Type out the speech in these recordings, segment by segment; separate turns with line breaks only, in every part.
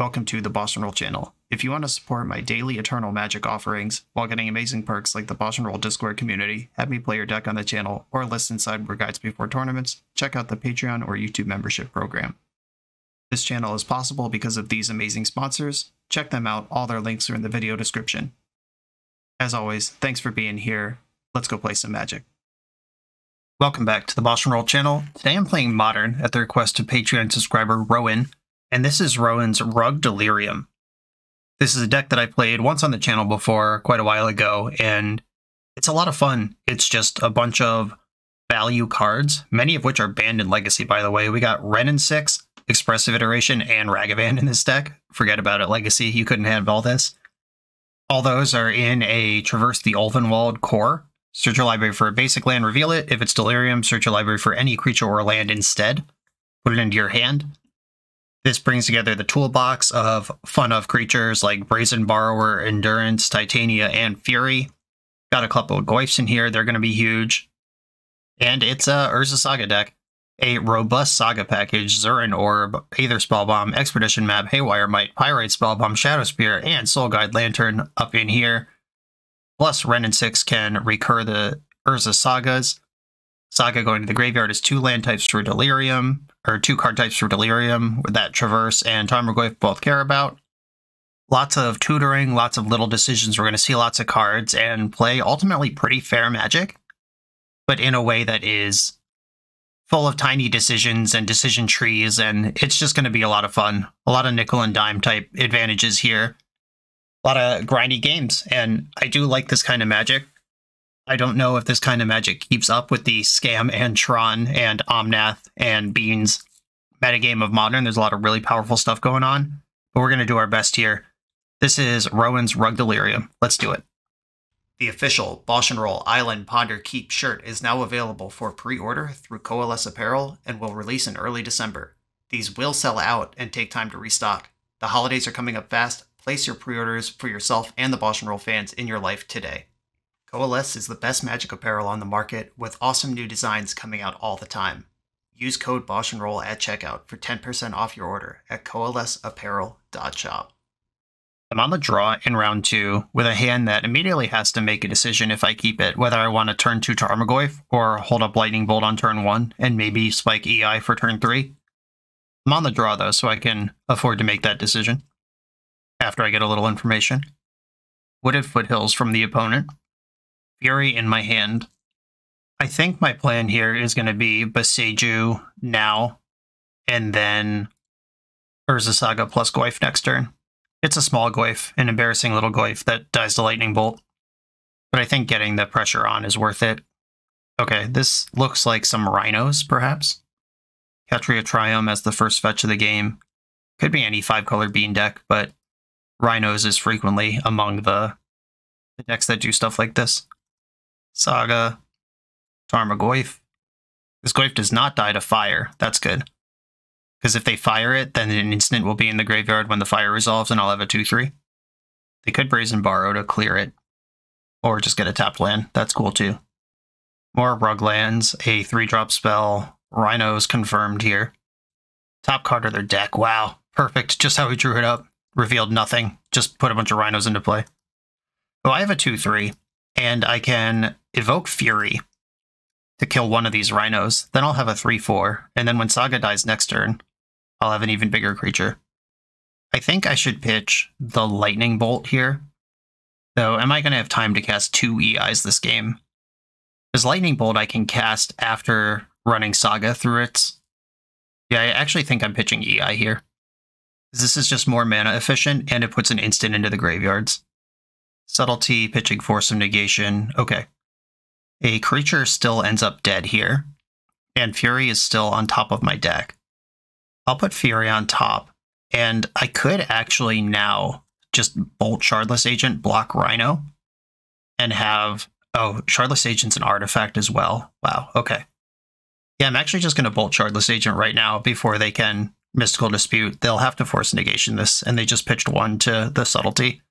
Welcome to the BoshNRoll channel. If you want to support my daily Eternal Magic offerings while getting amazing perks like the BoshNRoll Discord community, have me play your deck on the channel, or listen sideboard guides before tournaments, check out the Patreon or YouTube membership program. This channel is possible because of these amazing sponsors. Check them out, all their links are in the video description. As always, thanks for being here. Let's go play some Magic. Welcome back to the BoshNRoll channel. Today I'm playing Modern at the request of Patreon subscriber Rowan, and this is Rowan's Rug Delirium. This is a deck that I played once on the channel before, quite a while ago, and it's a lot of fun. It's just a bunch of value cards, many of which are banned in Legacy, by the way. We got Wrenn and 6, Expressive Iteration, and Ragavan in this deck. Forget about it, Legacy. You couldn't have all this. All those are in a Traverse the Ulvenwald core. Search your library for a basic land, reveal it. If it's Delirium, search your library for any creature or land instead. Put it into your hand. This brings together the toolbox of fun of creatures like Brazen Borrower, Endurance, Titania, and Fury. Got a couple of Goyfs in here, they're going to be huge. And it's a Urza Saga deck. A robust Saga package, Zuran Orb, Aether Spellbomb, Expedition Map, Haywire Mite, Pyrite Spellbomb, Shadow Spear, and Soul Guide Lantern up in here. Plus, Wrenn and 6 can recur the Urza Sagas. Saga going to the graveyard is two land types for Delirium, or two card types for Delirium that Traverse and Tarmogoyf both care about. Lots of tutoring, lots of little decisions. We're going to see lots of cards and play ultimately pretty fair magic, but in a way that is full of tiny decisions and decision trees, and it's just going to be a lot of fun. A lot of nickel and dime type advantages here. A lot of grindy games, and I do like this kind of magic. I don't know if this kind of magic keeps up with the Scam and Tron and Omnath and Beans metagame of Modern. There's a lot of really powerful stuff going on, but we're going to do our best here. This is Rowan's Rug Delirium. Let's do it. The official BoshNRoll Island Ponder Keep shirt is now available for pre-order through Coalesce Apparel and will release in early December. These will sell out and take time to restock. The holidays are coming up fast. Place your pre-orders for yourself and the BoshNRoll fans in your life today. Coalesce is the best magic apparel on the market with awesome new designs coming out all the time. Use code BoshNRoll at checkout for 10% off your order at coalesceapparel.shop. I'm on the draw in round two with a hand that immediately has to make a decision if I keep it, whether I want to turn two Tarmogoyf or hold up Lightning Bolt on turn one and maybe spike EI for turn three. I'm on the draw though, so I can afford to make that decision after I get a little information. Wooded Foothills from the opponent Fury in my hand. I think my plan here is going to be Boseiju now, and then Urza Saga plus Goyf next turn. It's a small Goyf, an embarrassing little Goyf that dies to Lightning Bolt. But I think getting the pressure on is worth it. Okay, this looks like some Rhinos, perhaps. Ketria Triome as the first fetch of the game. Could be any five-color bean deck, but Rhinos is frequently among the, the decks that do stuff like this. Saga, Tarmogoyf. This Goyf does not die to fire. That's good. Because if they fire it, then an instant will be in the graveyard when the fire resolves, and I'll have a 2-3. They could Brazen Borrow to clear it. Or just get a tapped land. That's cool too. More Rug lands, a 3-drop spell. Rhinos confirmed here. Top card of their deck. Wow. Perfect. Just how we drew it up. Revealed nothing. Just put a bunch of Rhinos into play. Oh, I have a 2-3 and I can evoke Fury to kill one of these rhinos. Then I'll have a 3-4, and then when Saga dies next turn, I'll have an even bigger creature. I think I should pitch the Lightning Bolt here. So am I going to have time to cast two EIs this game? Because Lightning Bolt I can cast after running Saga through it. Yeah, I actually think I'm pitching EI here. This is just more mana efficient, and it puts an instant into the graveyards. Subtlety, pitching force of negation. Okay. A creature still ends up dead here, and Fury is still on top of my deck. I'll put Fury on top, and I could actually now just bolt Shardless Agent, block Rhino, and have. Oh, Shardless Agent's an artifact as well. Wow, okay. Yeah, I'm actually just going to bolt Shardless Agent right now before they can Mystical Dispute. They'll have to force negation this, and they just pitched one to the Subtlety.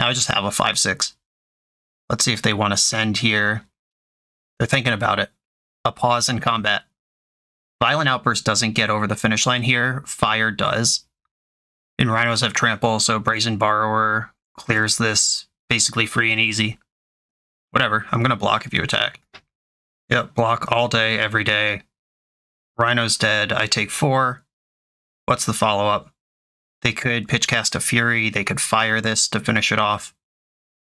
Now I just have a 5-6. Let's see if they want to send here. They're thinking about it. A pause in combat. Violent Outburst doesn't get over the finish line here. Fire does. And Rhinos have trample, so Brazen Borrower clears this basically free and easy. Whatever, I'm gonna block if you attack. Yep, block all day, every day. Rhino's dead, I take four. What's the follow up? They could pitch cast a Fury, they could fire this to finish it off.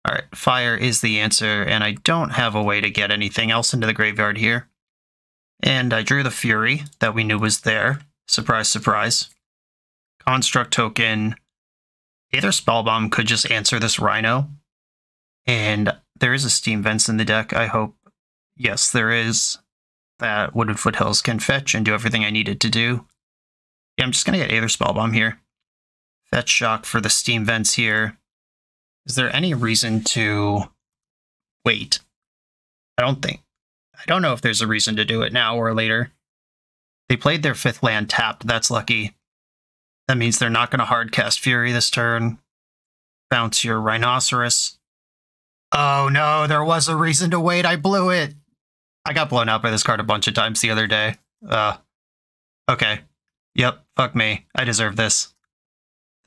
Alright, fire is the answer, and I don't have a way to get anything else into the graveyard here. And I drew the Fury that we knew was there. Surprise, surprise. Construct token. Aether Spellbomb could just answer this Rhino. And there is a Steam Vents in the deck, I hope. Yes, there is. That Wooded Foothills can fetch and do everything I needed to do. Yeah, I'm just going to get Aether Spellbomb here. Fetch Shock for the Steam Vents here. Is there any reason to wait? I don't think. I don't know if there's a reason to do it now or later. They played their fifth land tapped. That's lucky. That means they're not going to hard cast Fury this turn. Bounce your Rhinoceros. Oh no, there was a reason to wait. I blew it. I got blown out by this card a bunch of times the other day. Uh, okay. Yep, fuck me. I deserve this.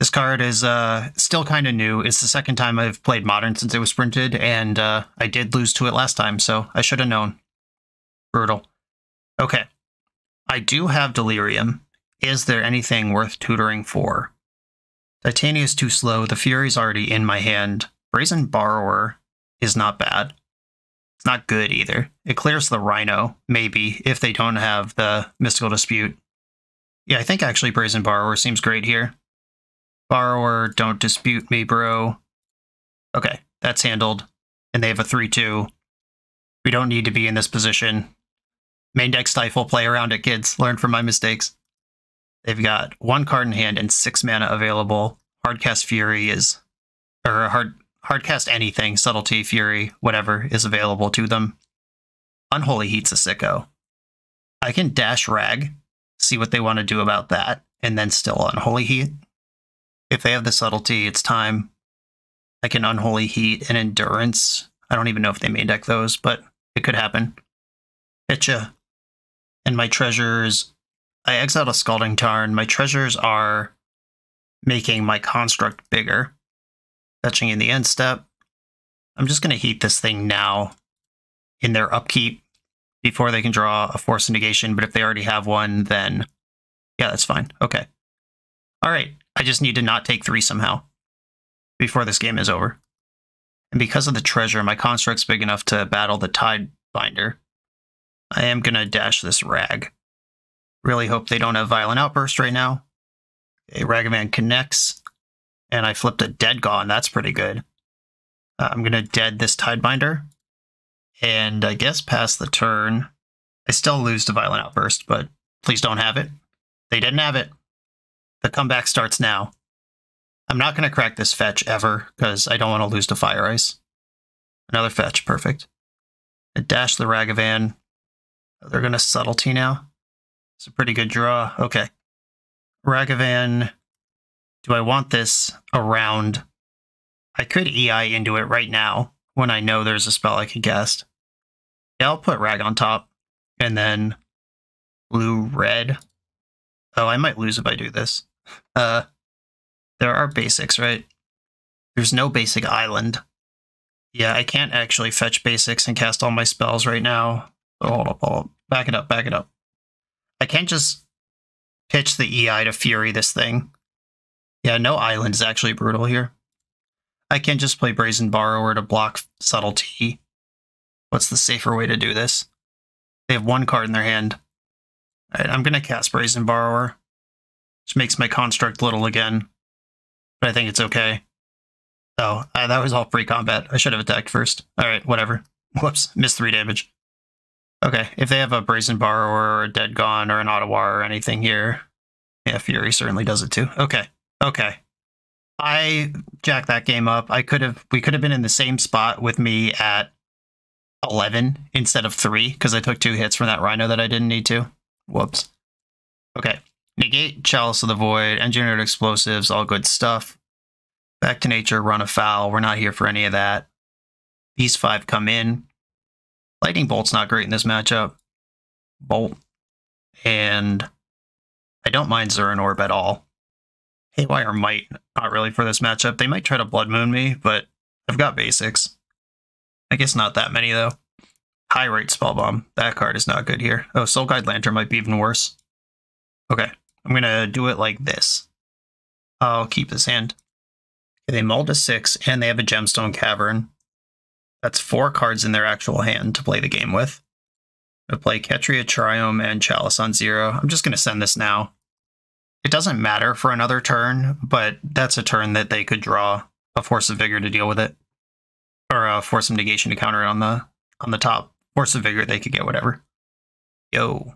This card is uh, still kind of new. It's the second time I've played Modern since it was printed, and uh, I did lose to it last time, so I should have known. Brutal. Okay. I do have Delirium. Is there anything worth tutoring for? Titania is too slow. The Fury's already in my hand. Brazen Borrower is not bad. It's not good either. It clears the Rhino, maybe, if they don't have the Mystical Dispute. Yeah, I think actually Brazen Borrower seems great here. Borrower, don't dispute me, bro. Okay, that's handled. And they have a 3-2. We don't need to be in this position. Main deck stifle, play around it, kids. Learn from my mistakes. They've got one card in hand and six mana available. Hardcast Fury is, or hard hardcast anything, Subtlety, Fury, whatever is available to them. Unholy Heat's a sicko. I can dash Rag, see what they want to do about that, and then still Unholy Heat. If they have the subtlety, it's time. Like an unholy heat and endurance. I don't even know if they main deck those, but it could happen. Pitcha. And my treasures. I exiled a Scalding Tarn. My treasures are making my construct bigger. Fetching in the end step. I'm just going to heat this thing now in their upkeep before they can draw a force negation, but if they already have one, then yeah, that's fine. Okay. All right. I just need to not take three somehow before this game is over. And because of the treasure, my construct's big enough to battle the Tide Binder. I am going to dash this Rag. Really hope they don't have Violent Outburst right now. A Ragavan connects, and I flipped a Dead Gone. That's pretty good. Uh, I'm going to dead this tide binder, and I guess pass the turn. I still lose to Violent Outburst, but please don't have it. They didn't have it. The comeback starts now. I'm not going to crack this fetch ever because I don't want to lose to Fire Ice. Another fetch, perfect. I dash the Ragavan. Oh, they're going to Subtlety now. It's a pretty good draw. Okay. Ragavan. Do I want this around? I could EI into it right now when I know there's a spell I can cast. Yeah, I'll put Rag on top. And then blue, red. Oh, I might lose if I do this. Uh, there are basics, right? There's no basic island. Yeah, I can't actually fetch basics and cast all my spells right now. Oh, hold up, hold up. Back it up, back it up. I can't just pitch the EI to Fury this thing. Yeah, no island is actually brutal here. I can't just play Brazen Borrower to block Subtlety. What's the safer way to do this? They have one card in their hand. Alright, I'm going to cast Brazen Borrower. Which makes my construct little again. But I think it's okay. Oh, that was all pre-combat. I should have attacked first. Alright, whatever. Whoops, missed three damage. Okay, if they have a Brazen Borrower or a Dead Gone or an Otawara or anything here, yeah, Fury certainly does it too. Okay, okay. I jacked that game up. I could have, we could have been in the same spot with me at 11 instead of 3 because I took two hits from that Rhino that I didn't need to. Whoops. Okay, Negate Chalice of the Void, Engineered Explosives, all good stuff. Back to nature, run afoul. We're not here for any of that. These five come in. Lightning Bolt's not great in this matchup. Bolt. And I don't mind Zuran Orb at all. Haywire Mite, not really for this matchup. They might try to Blood Moon me, but I've got basics. I guess not that many, though. Pyrite Spell Bomb. That card is not good here. Oh, Soul Guide Lantern might be even worse. Okay, I'm going to do it like this. I'll keep this hand. They mull a six, and they have a Gemstone Cavern. That's four cards in their actual hand to play the game with. I play Ketria Triome and Chalice on zero. I'm just going to send this now. It doesn't matter for another turn, but that's a turn that they could draw a Force of Vigor to deal with it. Or a Force of Negation to counter it on the on the top. Force of Vigor, they could get whatever. Yo.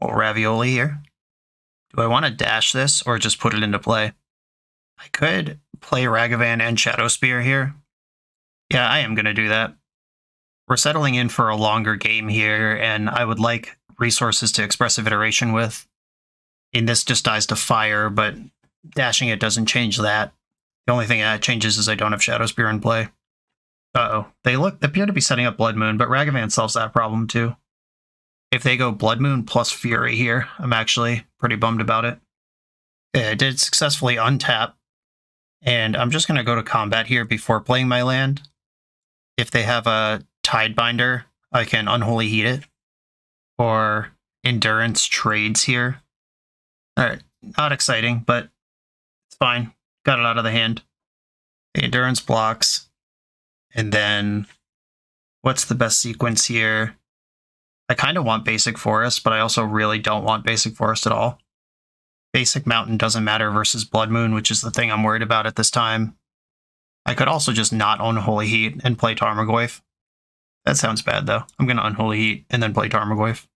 Little ravioli here. Do I want to dash this or just put it into play? I could play Ragavan and Shadow Spear here. Yeah, I am going to do that. We're settling in for a longer game here, and I would like resources to Expressive Iteration with. And this just dies to fire, but dashing it doesn't change that. The only thing that changes is I don't have Shadow Spear in play. Uh-oh. They look they appear to be setting up Blood Moon, but Ragavan solves that problem too. If they go Blood Moon plus Fury here, I'm actually pretty bummed about it. I did successfully untap, and I'm just going to go to combat here before playing my land. If they have a Tidebinder, I can Unholy Heat it. Or Endurance trades here. Alright, not exciting, but it's fine. Got it out of the hand. The Endurance blocks. And then, what's the best sequence here? I kind of want Basic Forest, but I also really don't want Basic Forest at all. Basic Mountain doesn't matter versus Blood Moon, which is the thing I'm worried about at this time. I could also just not Unholy Heat and play Tarmogoyf. That sounds bad, though. I'm going to Unholy Heat and then play Tarmogoyf.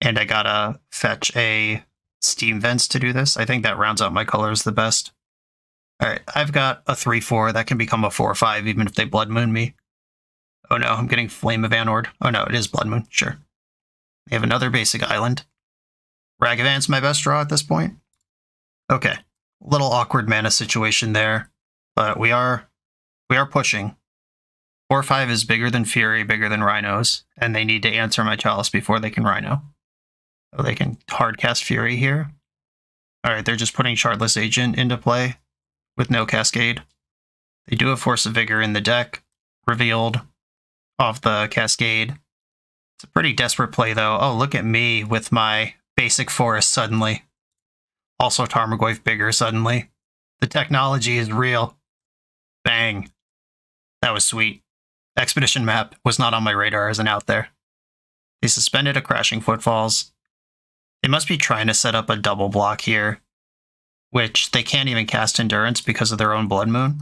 And I gotta fetch a Steam Vents to do this. I think that rounds out my colors the best. Alright, I've got a 3-4 that can become a 4-5 even if they Blood Moon me. Oh no, I'm getting Flame of Anor. Oh no, it is Blood Moon, sure. They have another basic island. Ragavan's my best draw at this point. Okay, little awkward mana situation there, but we are we are pushing. Four five is bigger than Fury, bigger than Rhinos, and they need to answer my Chalice before they can Rhino. So they can hard cast Fury here. All right, they're just putting Shardless Agent into play with no Cascade. They do have Force of Vigor in the deck, revealed off the Cascade. It's a pretty desperate play, though. Oh, look at me with my basic forest suddenly. Also Tarmogoyf bigger suddenly. The technology is real. Bang. That was sweet. Expedition map was not on my radar as an out there. They suspended a crashing footfalls. They must be trying to set up a double block here, which they can't even cast endurance because of their own blood moon.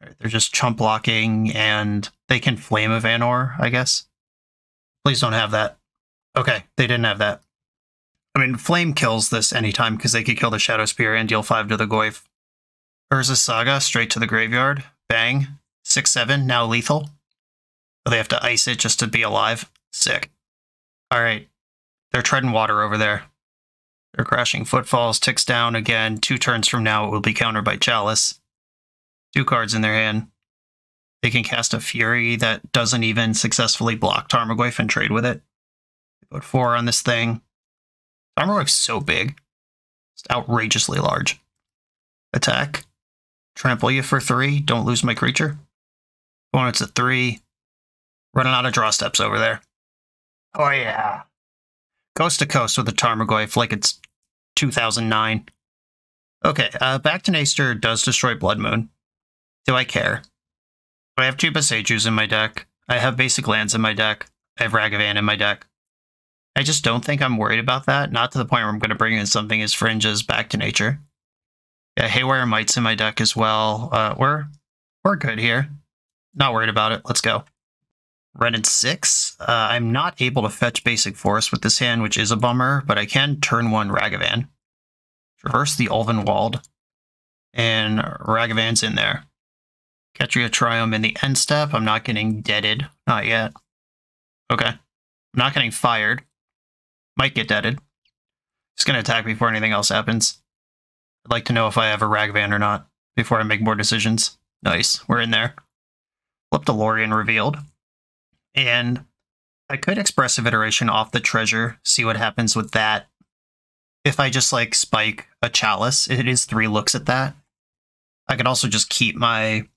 They're just chump blocking and they can flame of Anor, I guess. Please don't have that. Okay, they didn't have that. I mean, Flame kills this anytime because they could kill the Shadow Spear and deal 5 to the Goyf. Urza's Saga, straight to the graveyard. Bang. 6 7, now lethal. They have to ice it just to be alive. Sick. Alright. They're treading water over there. They're crashing footfalls, ticks down again. Two turns from now, it will be countered by Chalice. Two cards in their hand. They can cast a Fury that doesn't even successfully block Tarmogoyf and trade with it. Put four on this thing. Tarmogoyf's so big. It's outrageously large. Attack. Trample you for three. Don't lose my creature. Opponent's at three. Running out of draw steps over there. Oh yeah. Coast to coast with the Tarmogoyf like it's 2009. Okay, uh, back to Nature does destroy Blood Moon. Do I care? I have two Boseijus in my deck. I have basic lands in my deck. I have Ragavan in my deck. I just don't think I'm worried about that. Not to the point where I'm going to bring in something as fringe as Back to Nature. Yeah, Haywire Mite's in my deck as well. Uh, we're we're good here. Not worried about it. Let's go. Wrenn and 6. Uh, I'm not able to fetch Basic Forest with this hand, which is a bummer, but I can turn one Ragavan. Traverse the Ulvenwald. And Ragavan's in there. Ketria Triome in the end step. I'm not getting deaded. Not yet. Okay. I'm not getting fired. Might get deaded. Just going to attack before anything else happens. I'd like to know if I have a Ragavan or not before I make more decisions. Nice. We're in there. Leptolorian revealed. And I could Expressive Iteration off the treasure, see what happens with that. if I just like spike a chalice, it is three looks at that. I could also just keep my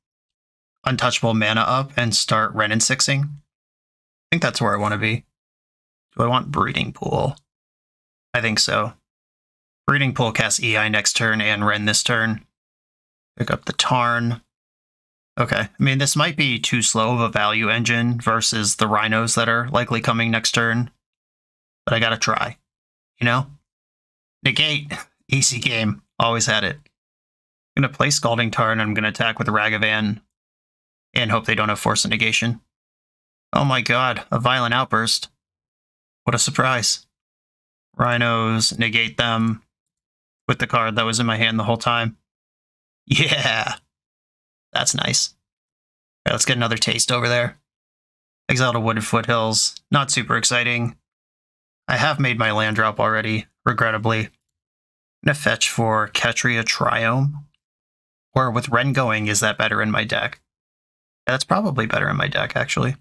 untouchable mana up and start Wrenn and Sixing. I think that's where I want to be. Do I want Breeding Pool? I think so. Breeding Pool casts EI next turn and Wrenn this turn. Pick up the Tarn. Okay, I mean, this might be too slow of a value engine versus the Rhinos that are likely coming next turn, but I gotta try, you know? Negate, easy game, always had it. I'm gonna play Scalding Tarn, I'm gonna attack with Ragavan, and hope they don't have Force Negation. Oh my god, a Violent Outburst. What a surprise. Rhinos, negate them with the card that was in my hand the whole time. Yeah, that's nice. Right, let's get another taste over there. Exile to Wooded Foothills. Not super exciting. I have made my land drop already, regrettably. I'm gonna fetch for Ketria Triome. Or with Wrenn going, is that better in my deck? That's probably better in my deck, actually.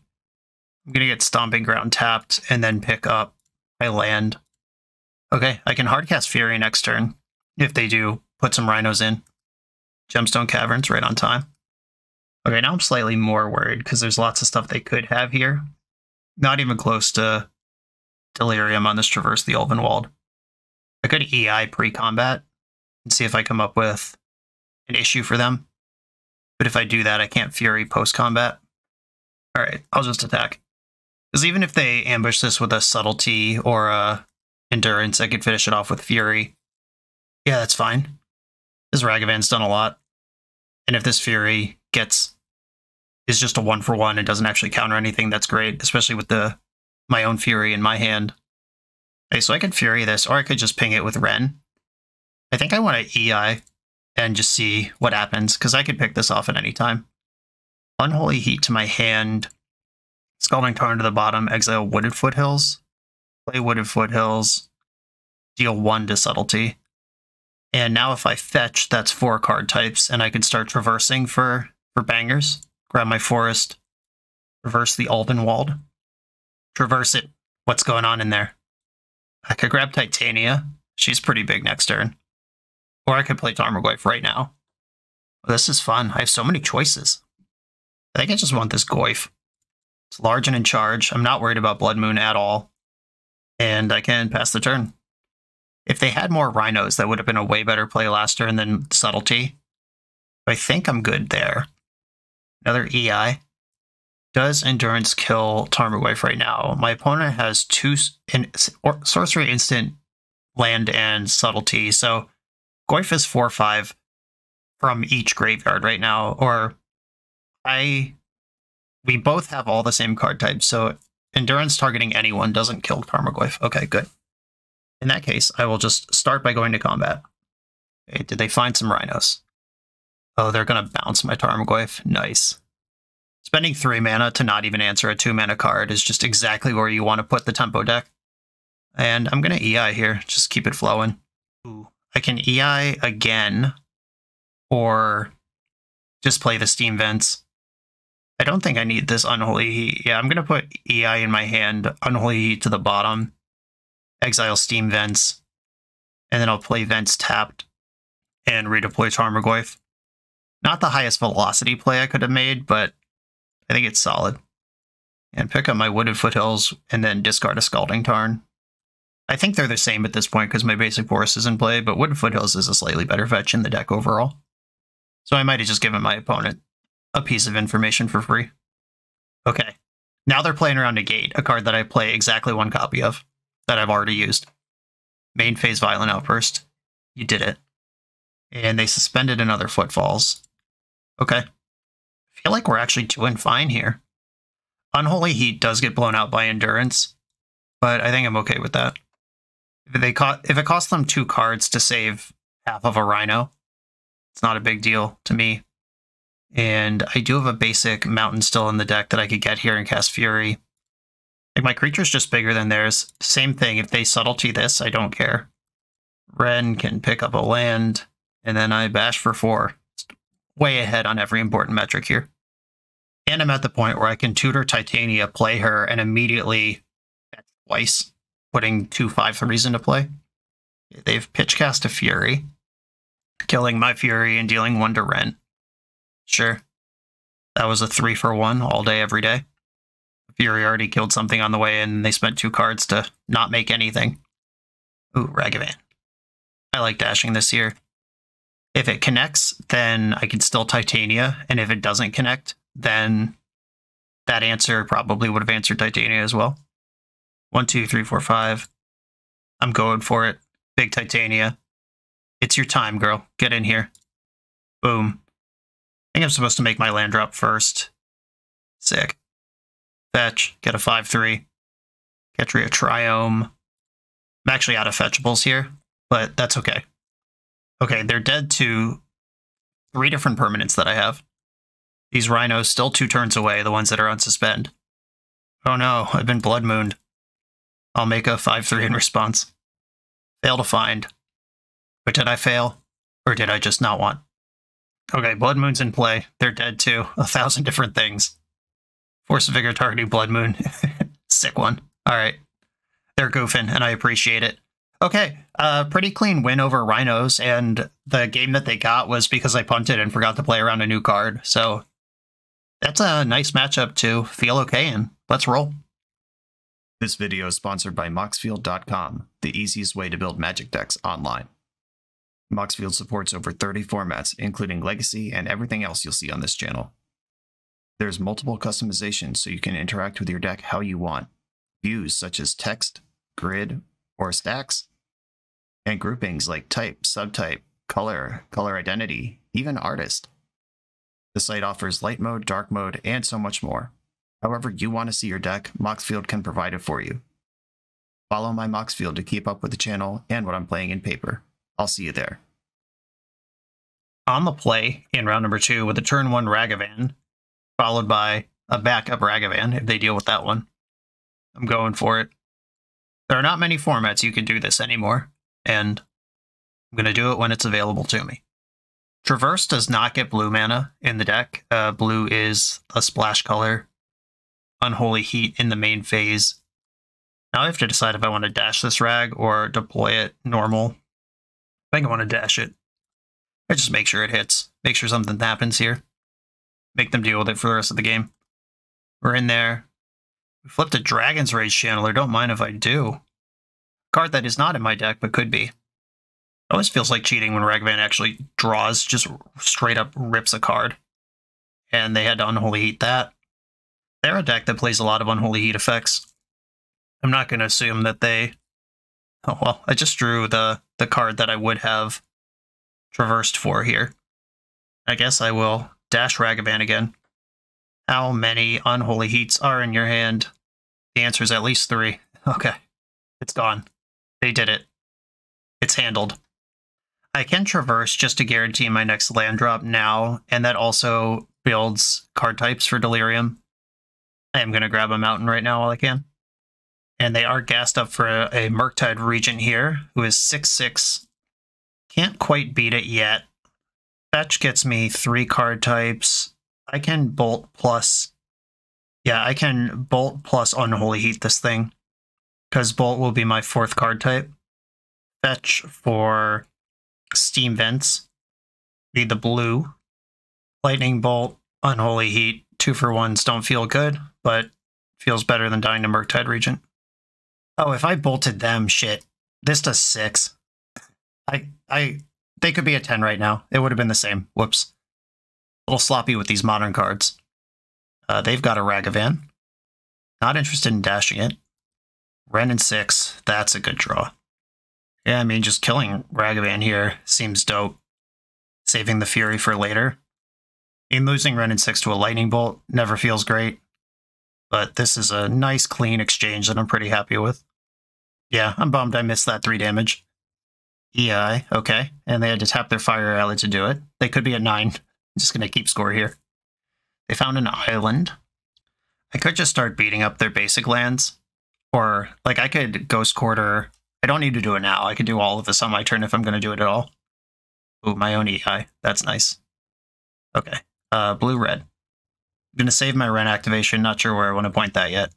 I'm gonna get Stomping Ground tapped and then pick up my land. Okay, I can hardcast Fury next turn. If they do, put some Rhinos in. Gemstone Caverns right on time. Okay, now I'm slightly more worried because there's lots of stuff they could have here. Not even close to Delirium on this Traverse the Ulvenwald. I could EI pre-combat and see if I come up with an issue for them. But if I do that, I can't Fury post-combat. Alright, I'll just attack. Because even if they ambush this with a Subtlety or a Endurance, I could finish it off with Fury. Yeah, that's fine. This Ragavan's done a lot. And if this Fury gets is just a one for one and doesn't actually counter anything, that's great, especially with the my own Fury in my hand. Okay, so I could Fury this, or I could just ping it with Wrenn. I think I want to EI and just see what happens, because I could pick this off at any time. Unholy Heat to my hand, Scalding Tarn to the bottom, exile Wooded Foothills, play Wooded Foothills, deal one to Subtlety. And now if I fetch, that's four card types, and I can start traversing for, for bangers. Grab my forest, reverse the Ulvenwald, traverse it. What's going on in there? I could grab Titania. She's pretty big next turn. Or I could play Tarmogoyf right now. This is fun. I have so many choices. I think I just want this Goyf. It's large and in charge. I'm not worried about Blood Moon at all. And I can pass the turn. If they had more rhinos, that would have been a way better play last turn than subtlety. I think I'm good there. Another EI. Does endurance kill Tarmogoyf right now? My opponent has two in, or, sorcery instant land and subtlety, so Goyf is four five from each graveyard right now. Or I we both have all the same card types, so endurance targeting anyone doesn't kill Tarmogoyf. Okay, good. In that case, I will just start by going to combat. Okay, did they find some rhinos? Oh, they're going to bounce my Tarmogoyf. Nice. Spending three mana to not even answer a two mana card is just exactly where you want to put the tempo deck. And I'm going to EI here, just keep it flowing. Ooh, I can EI again, or just play the Steam Vents. I don't think I need this Unholy Heat. Yeah, I'm going to put EI in my hand, Unholy Heat to the bottom, exile Steam Vents, and then I'll play Vents tapped and redeploy Tarmogoyf. Not the highest velocity play I could have made, but I think it's solid. And pick up my Wooded Foothills and then discard a Scalding Tarn. I think they're the same at this point because my basic forest is in play, but Wooded Foothills is a slightly better fetch in the deck overall. So I might have just given my opponent a piece of information for free. Okay, now they're playing around Negate, a card that I play exactly one copy of that I've already used. Main phase Violent Outburst. You did it. And they suspended another Footfalls. Okay. I feel like we're actually doing fine here. Unholy Heat does get blown out by Endurance, but I think I'm okay with that. If, they co- if it costs them two cards to save half of a Rhino, it's not a big deal to me. And I do have a basic Mountain still in the deck that I could get here and cast Fury. Like my creature's just bigger than theirs. Same thing, if they subtlety this, I don't care. Wrenn can pick up a land, and then I bash for four. way ahead on every important metric here. And I'm at the point where I can tutor Titania, play her, and immediately twice, putting two five threes into play. They've pitch cast a Fury, killing my Fury and dealing one to Rent. Sure. That was a three for one all day, every day. Fury already killed something on the way and they spent two cards to not make anything. Ooh, Ragavan. I like dashing this here. If it connects, then I can still Titania, and if it doesn't connect, then that answer probably would have answered Titania as well. One, two, three, four, five. I'm going for it. Big Titania. It's your time, girl. Get in here. Boom. I think I'm supposed to make my land drop first. Sick. Fetch. Get a 5-3. Ketria Triome. I'm actually out of fetchables here, but that's okay. Okay, they're dead to three different permanents that I have. These rhinos still two turns away, the ones that are unsuspend. Oh no, I've been blood mooned. I'll make a 5-3 in response. Fail to find. But did I fail? Or did I just not want? Okay, Blood Moon's in play. They're dead too. A thousand different things. Force of Vigor targeting Blood Moon. Sick one. Alright. They're goofing, and I appreciate it. Okay, uh, pretty clean win over Rhinos, and the game that they got was because I punted and forgot to play around a new card. So that's a nice matchup to feel okay in. Let's roll. This video is sponsored by Moxfield.com, the easiest way to build magic decks online. Moxfield supports over 30 formats, including Legacy and everything else you'll see on this channel. There's multiple customizations so you can interact with your deck how you want. Views such as text, grid, or stacks, and groupings like type, subtype, color, color identity, even artist. The site offers light mode, dark mode, and so much more. However you want to see your deck, Moxfield can provide it for you. Follow my Moxfield to keep up with the channel and what I'm playing in paper. I'll see you there. On the play in round number two with a turn one Ragavan, followed by a backup Ragavan if they deal with that one. I'm going for it. There are not many formats you can do this anymore, and I'm going to do it when it's available to me. Traverse does not get blue mana in the deck. Uh, blue is a splash color. Unholy Heat in the main phase. Now I have to decide if I want to dash this rag or deploy it normal. I think I want to dash it. I just make sure it hits. Make sure something happens here. Make them deal with it for the rest of the game. We're in there. We flipped a Dragon's Rage Channeler. Don't mind if I do. Card that is not in my deck, but could be. Always feels like cheating when Ragavan actually draws, just straight up rips a card. And they had to Unholy Heat that. They're a deck that plays a lot of Unholy Heat effects. I'm not going to assume that they... Oh, well, I just drew the, the card that I would have traversed for here. I guess I will dash Ragavan again. How many Unholy Heats are in your hand? The answer is at least three. Okay. It's gone. They did it. It's handled. I can traverse just to guarantee my next land drop now, and that also builds card types for Delirium. I am going to grab a mountain right now while I can. And they are gassed up for a, a Murktide Regent here, who is 6-6. Can't quite beat it yet. Fetch gets me three card types. I can Bolt plus... Yeah, I can Bolt plus Unholy Heat this thing. Because Bolt will be my fourth card type. Fetch for Steam Vents. Be the blue. Lightning Bolt, Unholy Heat, two for ones don't feel good, but feels better than dying to Murktide Regent. Oh, if I bolted them, shit. This does six. I, I, they could be a 10 right now. It would have been the same. Whoops. A little sloppy with these modern cards. Uh, they've got a Ragavan. Not interested in dashing it. Wrenn and six. That's a good draw. Yeah, I mean, just killing Ragavan here seems dope. Saving the Fury for later. In losing Wrenn and 6 to a Lightning Bolt never feels great. But this is a nice, clean exchange that I'm pretty happy with. Yeah, I'm bummed I missed that 3 damage. EI, okay. And they had to tap their Fire Ally to do it. They could be at 9. I'm just going to keep score here. They found an island. I could just start beating up their basic lands. Or, like, I could Ghost Quarter I don't need to do it now. I could do all of this on my turn if I'm going to do it at all. Ooh, my own EI. That's nice. Okay. Uh, blue red. I'm going to save my Wrenn activation. Not sure where I want to point that yet.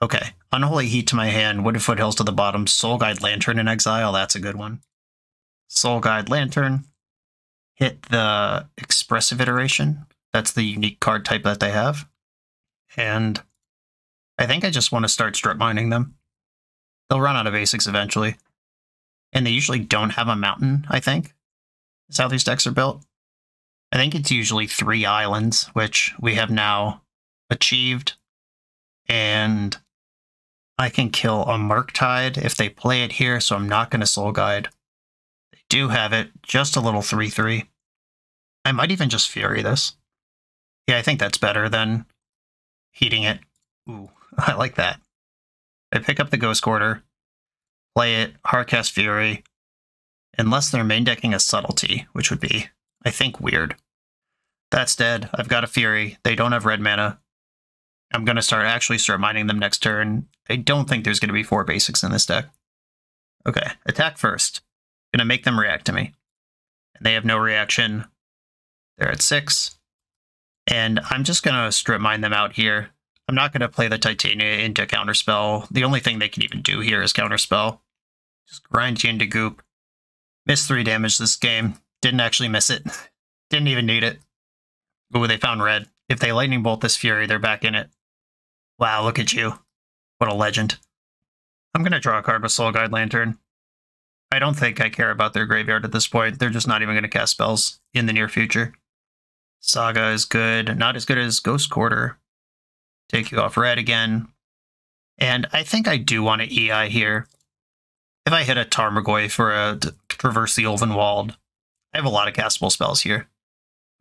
Okay. Unholy Heat to my hand, Wooded Foothills to the bottom, Soul Guide Lantern in exile. That's a good one. Soul Guide Lantern. Hit the Expressive Iteration. That's the unique card type that they have. And I think I just want to start strip mining them. They'll run out of basics eventually. And they usually don't have a mountain, I think. These decks are built. I think it's usually three islands, which we have now achieved. And I can kill a Murktide if they play it here, so I'm not going to Soul Guide. They do have it, just a little 3-3. I might even just Fury this. Yeah, I think that's better than heating it. Ooh, I like that. I pick up the Ghost Quarter, play it, Hardcast Fury, unless they're main decking a Subtlety, which would be, I think, weird. That's dead. I've got a Fury. They don't have red mana. I'm going to start actually start mining them next turn. I don't think there's going to be four basics in this deck. Okay, attack first. Going to make them react to me. And they have no reaction. They're at six. And I'm just going to strip mine them out here. I'm not going to play the Titania into Counterspell. The only thing they can even do here is Counterspell. Just grind you into Goop. Miss three damage this game. Didn't actually miss it. Didn't even need it. Ooh, they found red. If they lightning bolt this Fury, they're back in it. Wow, look at you. What a legend. I'm going to draw a card with Soul Guide Lantern. I don't think I care about their graveyard at this point. They're just not even going to cast spells in the near future. Saga is good. Not as good as Ghost Quarter. Take you off red again. And I think I do want to EI here. If I hit a Tarmogoyf for a Traverse the Ulvenwald, I have a lot of castable spells here.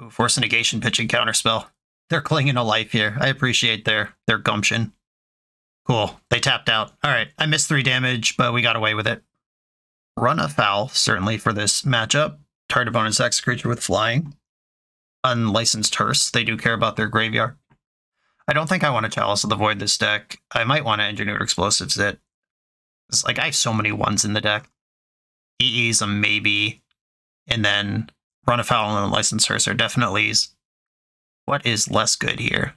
Ooh, force a negation pitching counterspell. They're clinging to life here. I appreciate their their gumption. Cool. They tapped out. All right. I missed three damage, but we got away with it. Run afoul, certainly, for this matchup. Target bonus X creature with flying. Unlicensed Hearse. They do care about their graveyard. I don't think I want to Chalice of the Void this deck. I might want to Engineered Explosives it. It's like I have so many ones in the deck. EE is a maybe. And then Run afoul and Unlicensed Hearse are definitely What is less good here?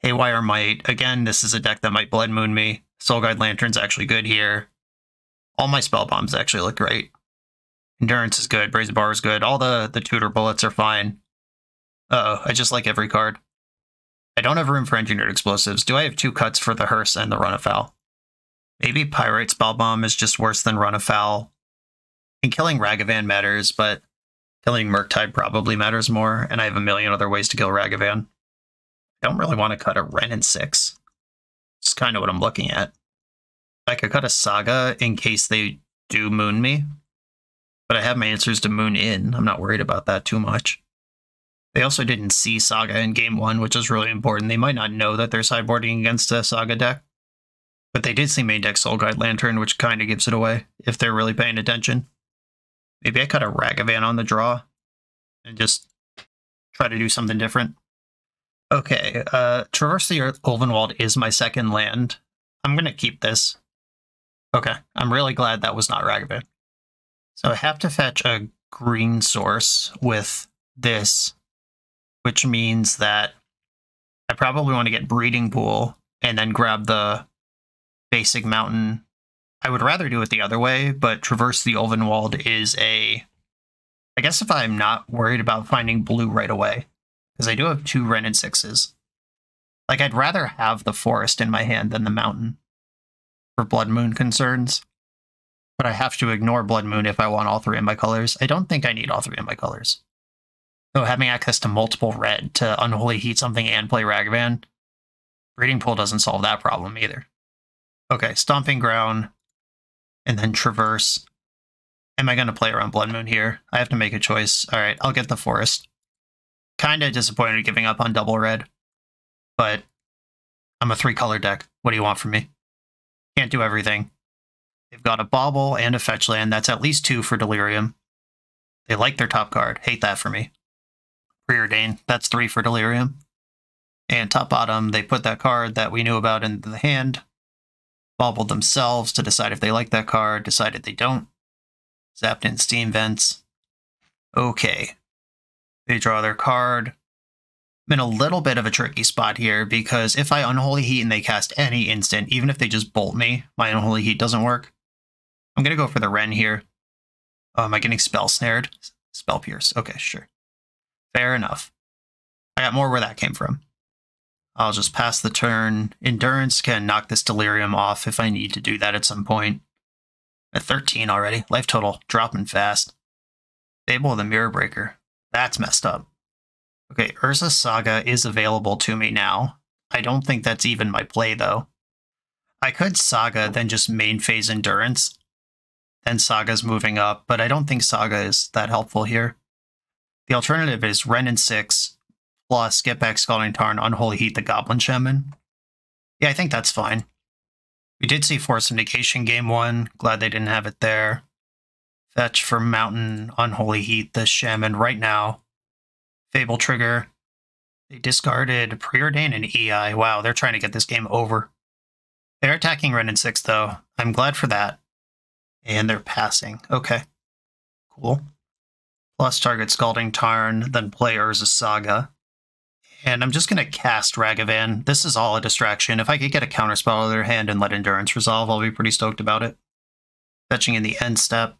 Haywire Mite. Again, this is a deck that might Blood Moon me. Soul Guide Lantern's actually good here. All my spell bombs actually look great. Endurance is good. Brazen Bar is good. All the, the tutor bullets are fine. Uh oh I just like every card. I don't have room for engineered explosives. Do I have two cuts for the hearse and the run afoul? Maybe Pyrite Spell Bomb is just worse than run afoul. And killing Ragavan matters, but killing Murktide probably matters more, and I have a million other ways to kill Ragavan. I don't really want to cut a in six. It's kind of what I'm looking at. I could cut a Saga in case they do Moon me, but I have my answers to Moon in. I'm not worried about that too much. They also didn't see Saga in game one, which is really important. They might not know that they're sideboarding against a Saga deck, but they did see main deck Soul Guide Lantern, which kind of gives it away if they're really paying attention. Maybe I cut a Ragavan on the draw and just try to do something different. Okay, uh, Traverse the Earth Ulvenwald is my second land. I'm going to keep this. Okay, I'm really glad that was not Ragavan. So I have to fetch a green source with this, which means that I probably want to get Breeding Pool and then grab the basic mountain. I would rather do it the other way, but Traverse the Ulvenwald is a... I guess if I'm not worried about finding blue right away, because I do have two Wrenn and Sixes. Like, I'd rather have the forest in my hand than the mountain for Blood Moon concerns. But I have to ignore Blood Moon if I want all three of my colors. I don't think I need all three of my colors. So having access to multiple red to Unholy Heat something and play Ragavan, Breeding Pool doesn't solve that problem either. Okay, Stomping Ground, and then Traverse. Am I going to play around Blood Moon here? I have to make a choice. All right, I'll get the Forest kind of disappointed giving up on double red, but I'm a three color deck. What do you want from me? Can't do everything. They've got a Bauble and a Fetch Land. That's at least two for Delirium. They like their top card. Hate that for me. Preordain. That's three for Delirium. And top bottom, they put that card that we knew about into the hand. Baubled themselves to decide if they like that card. Decided they don't. Zapped in Steam Vents. Okay. They draw their card. I'm in a little bit of a tricky spot here because if I Unholy Heat and they cast any instant, even if they just bolt me, my Unholy Heat doesn't work. I'm going to go for the Wrenn here. Oh, am I getting Spell Snared? Spell Pierce. Okay, sure. Fair enough. I got more where that came from. I'll just pass the turn. Endurance can knock this Delirium off if I need to do that at some point. At 13 already. Life total dropping fast. Fable of the Mirror Breaker. That's messed up. Okay, Urza Saga is available to me now. I don't think that's even my play, though. I could Saga, then just main phase Endurance. Then Saga's moving up, but I don't think Saga is that helpful here. The alternative is Wrenn and 6, plus get back Scalding Tarn, Unholy Heat the Goblin Shaman. Yeah, I think that's fine. We did see Force of Negation game one. Glad they didn't have it there. Fetch for Mountain, Unholy Heat the Shaman right now. Fable Trigger. They discarded Preordain and EI. Wow, they're trying to get this game over. They're attacking Wrenn and 6, though. I'm glad for that. And they're passing. Okay. Cool. Plus target Scalding Tarn, then play Urza Saga. And I'm just going to cast Ragavan. This is all a distraction. If I could get a counterspell out of their hand and let Endurance resolve, I'll be pretty stoked about it. Fetching in the end step.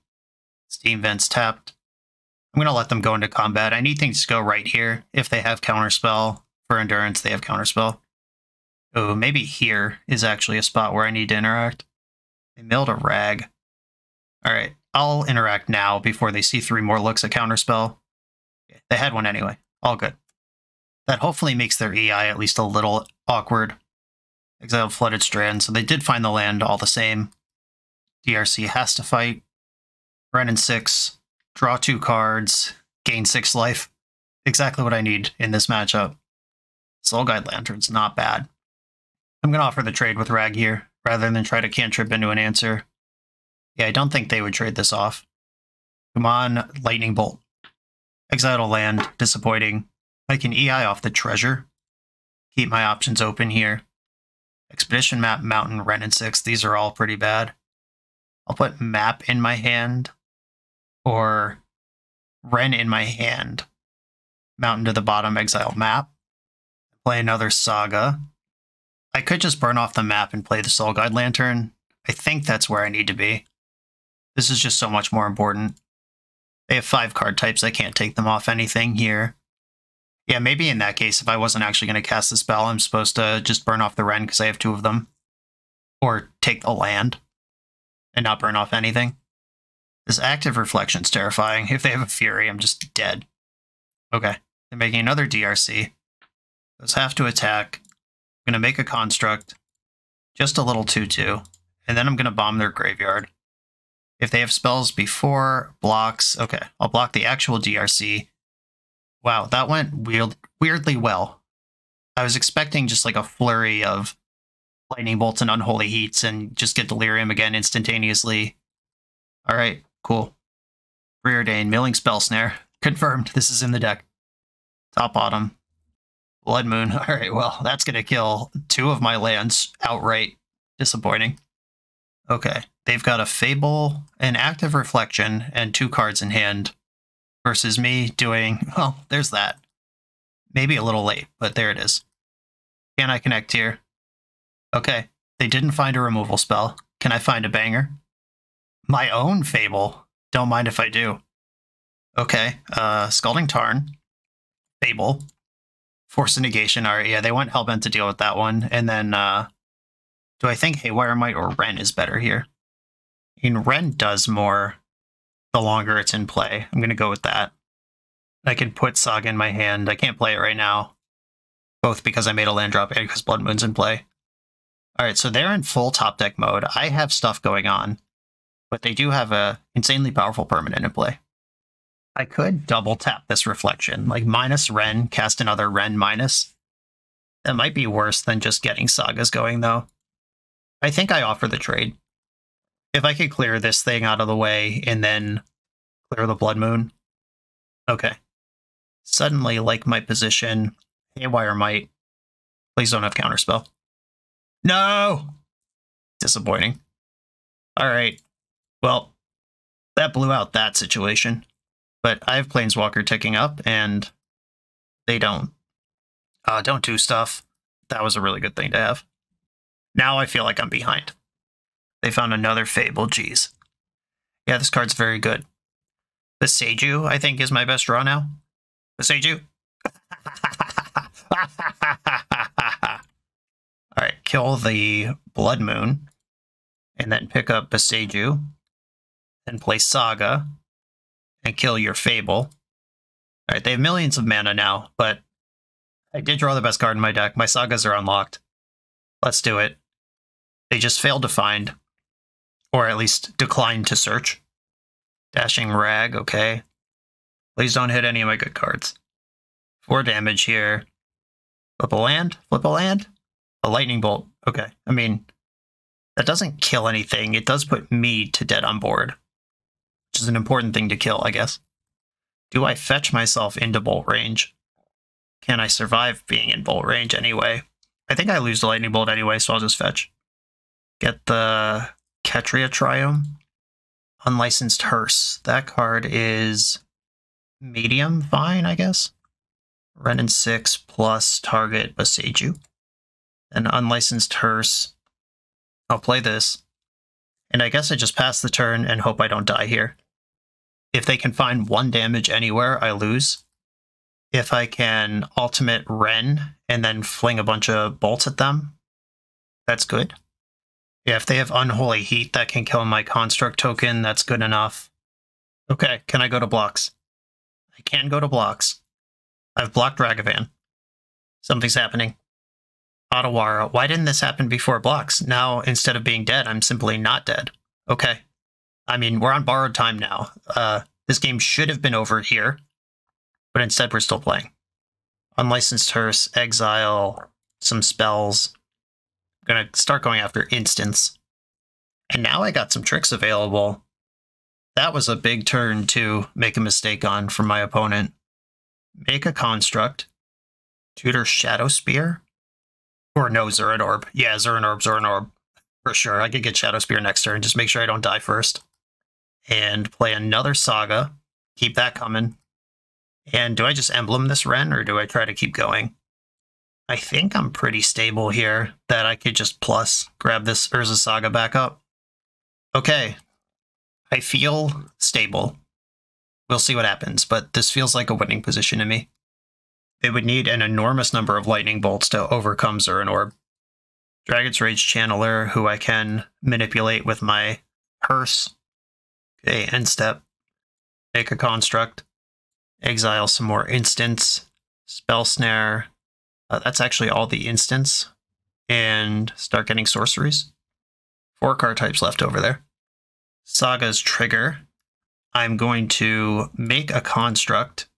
Steam Vents tapped. I'm going to let them go into combat. I need things to go right here. If they have Counterspell for Endurance, they have Counterspell. Oh, maybe here is actually a spot where I need to interact. They milled a rag. All right, I'll interact now before they see three more looks at Counterspell. They had one anyway. All good. That hopefully makes their EI at least a little awkward. Exile Flooded Strand, so they did find the land all the same. DRC has to fight. Wrenn and 6, draw two cards, gain six life. Exactly what I need in this matchup. Soul Guide Lantern's not bad. I'm going to offer the trade with Rag here, rather than try to cantrip into an answer. Yeah, I don't think they would trade this off. Come on, Lightning Bolt. Exile land, disappointing. I can EI off the treasure. Keep my options open here. Expedition map, mountain, Wrenn and 6, these are all pretty bad. I'll put map in my hand or Wrenn in my hand. Mountain to the bottom, exile map. Play another saga. I could just burn off the map and play the Soul Guide Lantern. I think that's where I need to be. This is just so much more important. They have five card types. I can't take them off anything here. Yeah, maybe in that case, if I wasn't actually going to cast the spell, I'm supposed to just burn off the Wrenn because I have two of them. Or take the land and not burn off anything. This active reflection's terrifying. If they have a Fury, I'm just dead. Okay, they're making another DRC. Those have to attack. I'm going to make a construct. Just a little 2-2. And then I'm going to bomb their graveyard. If they have spells before, blocks, okay, I'll block the actual DRC. Wow, that went weird, weirdly well. I was expecting just like a flurry of lightning bolts and unholy heats and just get delirium again instantaneously. All right, Cool. Preordain, Milling Spell Snare. Confirmed. This is in the deck. Top bottom. Blood Moon. All right, well, that's going to kill two of my lands outright. Disappointing. Okay, they've got a Fable, an Active Reflection, and two cards in hand versus me doing, well, there's that. Maybe a little late, but there it is. Can I connect here? Okay, they didn't find a removal spell. Can I find a banger? My own Fable. Don't mind if I do. Okay. Uh, Scalding Tarn. Fable. Force of Negation. All right, yeah, they went Hellbent to deal with that one. And then, uh, do I think Haywire Mite or Wrenn is better here? I mean, Wrenn does more the longer it's in play. I'm going to go with that. I can put Saga in my hand. I can't play it right now, both because I made a land drop and because Blood Moon's in play. All right, so they're in full top deck mode. I have stuff going on but they do have a insanely powerful permanent in play. I could double tap this reflection, like minus Wrenn, cast another Wrenn minus. That might be worse than just getting sagas going, though. I think I offer the trade. If I could clear this thing out of the way and then clear the Blood Moon. Okay. Suddenly, like my position, Haywire Mite. Please don't have Counterspell. No! Disappointing. All right. Well, that blew out that situation. But I have Planeswalker ticking up, and they don't. Uh, don't do stuff. That was a really good thing to have. Now I feel like I'm behind. They found another Fable. Jeez. Yeah, this card's very good. Boseiju, I think, is my best draw now. Boseiju. Alright, kill the Blood Moon. And then pick up Boseiju. and play Saga. And kill your Fable. Alright, they have millions of mana now, but I did draw the best card in my deck. My Sagas are unlocked. Let's do it. They just failed to find, or at least decline to search. Dashing Rag, okay. Please don't hit any of my good cards. Four damage here. Flip a land? Flip a land? A lightning bolt. Okay. I mean, that doesn't kill anything. It does put me to dead on board, which is an important thing to kill, I guess. Do I fetch myself into bolt range? Can I survive being in bolt range anyway? I think I lose the lightning bolt anyway, so I'll just fetch. Get the Ketria Triome. Unlicensed Hearse. That card is medium fine, I guess. Wrenn and 6 plus target Boseiju. An unlicensed Hearse. I'll play this. And I guess I just pass the turn and hope I don't die here. If they can find one damage anywhere, I lose. If I can ultimate Wrenn and then fling a bunch of bolts at them, that's good. Yeah, if they have Unholy Heat that can kill my Construct token, that's good enough. Okay, can I go to blocks? I can go to blocks. I've blocked Ragavan. Something's happening. Otawara, why didn't this happen before blocks? Now, instead of being dead, I'm simply not dead. Okay. I mean, we're on borrowed time now. Uh, this game should have been over here, but instead we're still playing. Unlicensed Hearse, Exile, some spells, gonna start going after instants. And now I got some tricks available. That was a big turn to make a mistake on from my opponent. Make a construct. Tutor Shadow Spear. Or no, Zuran Orb. Yeah, Zuran Orb, Zuran Orb. For sure. I could get Shadow Spear next turn. Just make sure I don't die first. And play another Saga. Keep that coming. And do I just emblem this Wrenn, or do I try to keep going? I think I'm pretty stable here that I could just plus grab this Urza Saga back up. Okay. I feel stable. We'll see what happens, but this feels like a winning position to me. They would need an enormous number of lightning bolts to overcome Zuran Orb. Dragon's Rage Channeler, who I can manipulate with my Hearse. Okay, end step. Make a construct. Exile some more instants. Spell Snare. Uh, that's actually all the instants. And start getting sorceries. Four card types left over there. Saga's trigger. I'm going to make a construct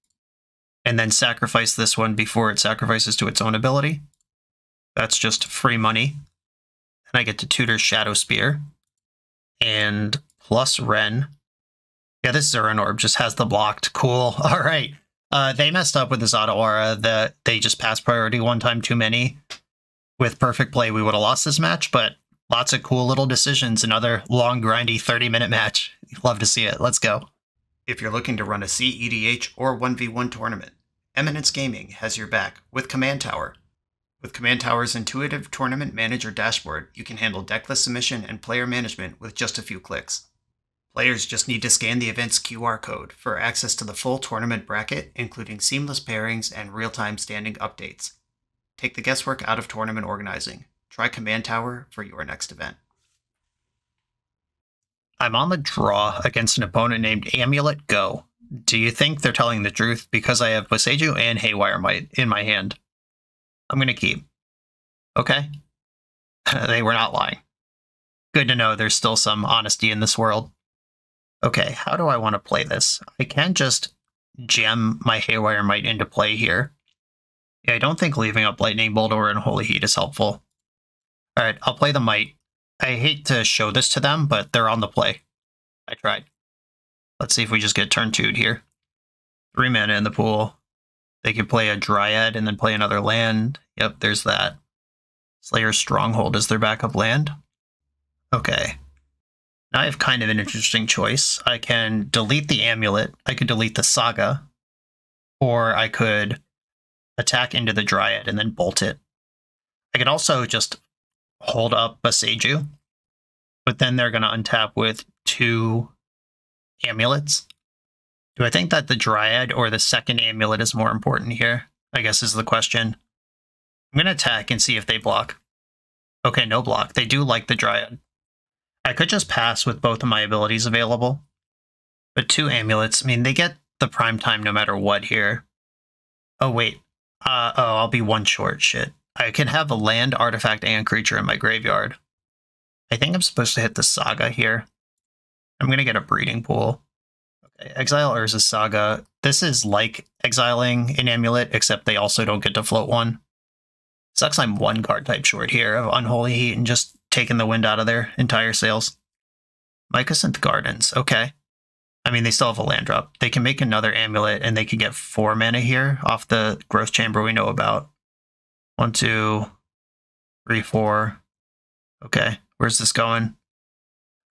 and then sacrifice this one before it sacrifices to its own ability. That's just free money. And I get to tutor Shadow Spear. And plus Wrenn. Yeah, this Zuran Orb just has the blocked. Cool. All right. Uh, they messed up with this Otawara that they just passed priority one time too many. With perfect play, we would have lost this match, but lots of cool little decisions. Another long, grindy 30 minute match. Love to see it. Let's go. If you're looking to run a CEDH or 1v1 tournament, Eminence Gaming has your back with Command Tower. With Command Tower's intuitive tournament manager dashboard, you can handle decklist submission and player management with just a few clicks. Players just need to scan the event's QR code for access to the full tournament bracket, including seamless pairings and real time standing updates. Take the guesswork out of tournament organizing. Try Command Tower for your next event. I'm on the draw against an opponent named Amulet Go. Do you think they're telling the truth because I have Boseiju and Haywire Mite in my hand? I'm going to keep. Okay. they were not lying. Good to know there's still some honesty in this world. Okay, how do I want to play this? I can just jam my Haywire Mite into play here. Yeah, I don't think leaving up Lightning Bolt or Unholy Heat is helpful. Alright, I'll play the Mite. I hate to show this to them, but they're on the play. I tried. Let's see if we just get turn 2 here. Three mana in the pool. They could play a Dryad and then play another land. Yep, there's that. Slayer's Stronghold is their backup land. Okay. I have kind of an interesting choice. I can delete the amulet, I could delete the saga, or I could attack into the Dryad, and then bolt it. I could also just hold up Boseiju, but then they're going to untap with two amulets. Do I think that the Dryad or the second amulet is more important here? I guess is the question. I'm going to attack and see if they block. Okay, no block. They do like the Dryad. I could just pass with both of my abilities available. But two amulets, I mean, they get the prime time no matter what here. Oh, wait. Uh, oh, I'll be one short. Shit. I can have a land, artifact, and creature in my graveyard. I think I'm supposed to hit the Saga here. I'm going to get a breeding pool. Okay, Exile Urza Saga. This is like exiling an amulet, except they also don't get to float one. Sucks I'm one card type short here of Unholy Heat and just taking the wind out of their entire sails. Mycosynth Gardens. Okay. I mean, they still have a land drop. They can make another amulet and they can get four mana here off the growth chamber we know about. One, two, three, four. Okay, where's this going?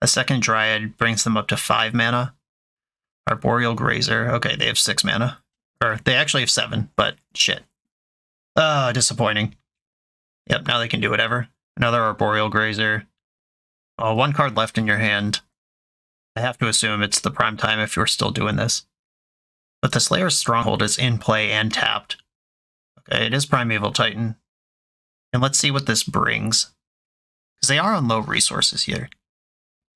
A second Dryad brings them up to five mana. Arboreal Grazer. Okay, they have six mana. Or they actually have seven, but shit. Ah, disappointing. Yep, now they can do whatever. Another Arboreal Grazer. Oh, one card left in your hand. I have to assume it's the prime time if you're still doing this. But the Slayer's Stronghold is in play and tapped. Okay, it is Primeval Titan. And let's see what this brings. Because they are on low resources here.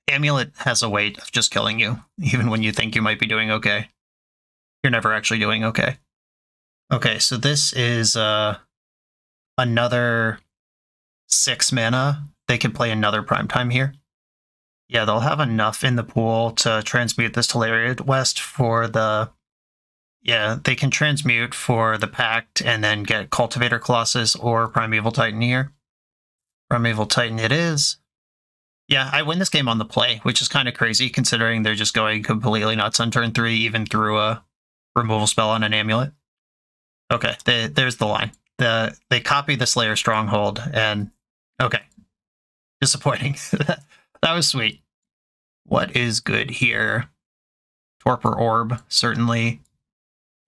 Amulet has a weight of just killing you, even when you think you might be doing okay. You're never actually doing okay. Okay, so this is uh, another six mana. They can play another prime time here. Yeah, they'll have enough in the pool to transmute this Tolaria West for the. Yeah, they can transmute for the Pact and then get Cultivator Colossus or Primeval Titan here. Primeval Titan it is. Yeah, I win this game on the play, which is kind of crazy considering they're just going completely nuts on turn three, even through a removal spell on an amulet. Okay, they, there's the line. The they copy the Slayer stronghold, and okay, disappointing. that was sweet. What is good here? Torpor Orb certainly.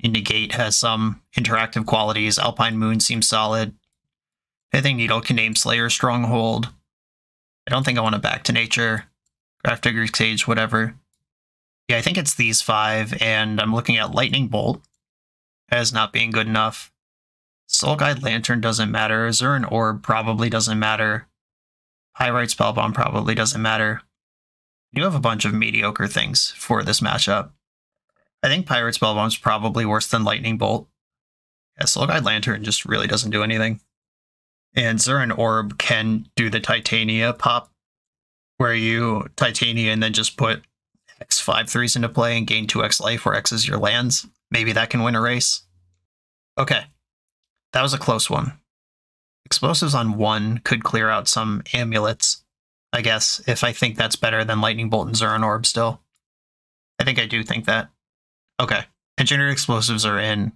Negate has some interactive qualities. Alpine Moon seems solid. Pithing Needle can name Slayer Stronghold. I don't think I want to back to nature. Craft Grafdigger's Cage, whatever. Yeah, I think it's these five, and I'm looking at Lightning Bolt as not being good enough. Soul Guide Lantern doesn't matter. Azuran Orb probably doesn't matter. Pyrite Spellbomb probably doesn't matter. You have a bunch of mediocre things for this matchup. I think Pyrite Spellbomb's probably worse than Lightning Bolt. Yeah, Soul Guide Lantern just really doesn't do anything. And Zuran Orb can do the Titania pop, where you Titania and then just put X five threes into play and gain 2x life, where X is your lands. Maybe that can win a race. Okay. That was a close one. Explosives on one could clear out some amulets, I guess, if I think that's better than Lightning Bolt and Zuran Orb still. I think I do think that. Okay. Engineered explosives are in.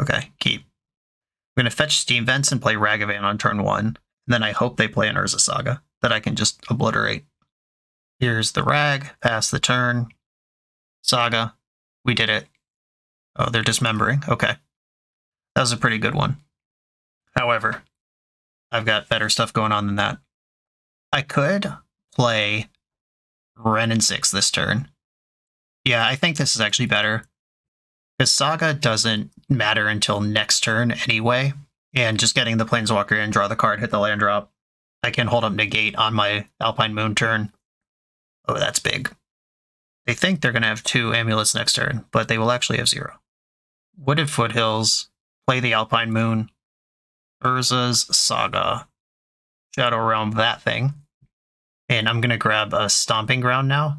Okay, keep. I'm going to fetch Steam Vents and play Ragavan on turn one. And then I hope they play an Urza Saga that I can just obliterate. Here's the Rag, pass the turn. Saga, we did it. Oh, they're dismembering. Okay. That was a pretty good one. However, I've got better stuff going on than that. I could play Wrenn and 6 this turn. Yeah, I think this is actually better. Because Saga doesn't matter until next turn anyway. And just getting the Planeswalker and draw the card, hit the land drop. I can hold up Negate on my Alpine Moon turn. Oh, that's big. They think they're going to have two amulets next turn, but they will actually have zero. Wooded Foothills, play the Alpine Moon, Urza's Saga, Shadow Realm that thing. And I'm going to grab a Stomping Ground now.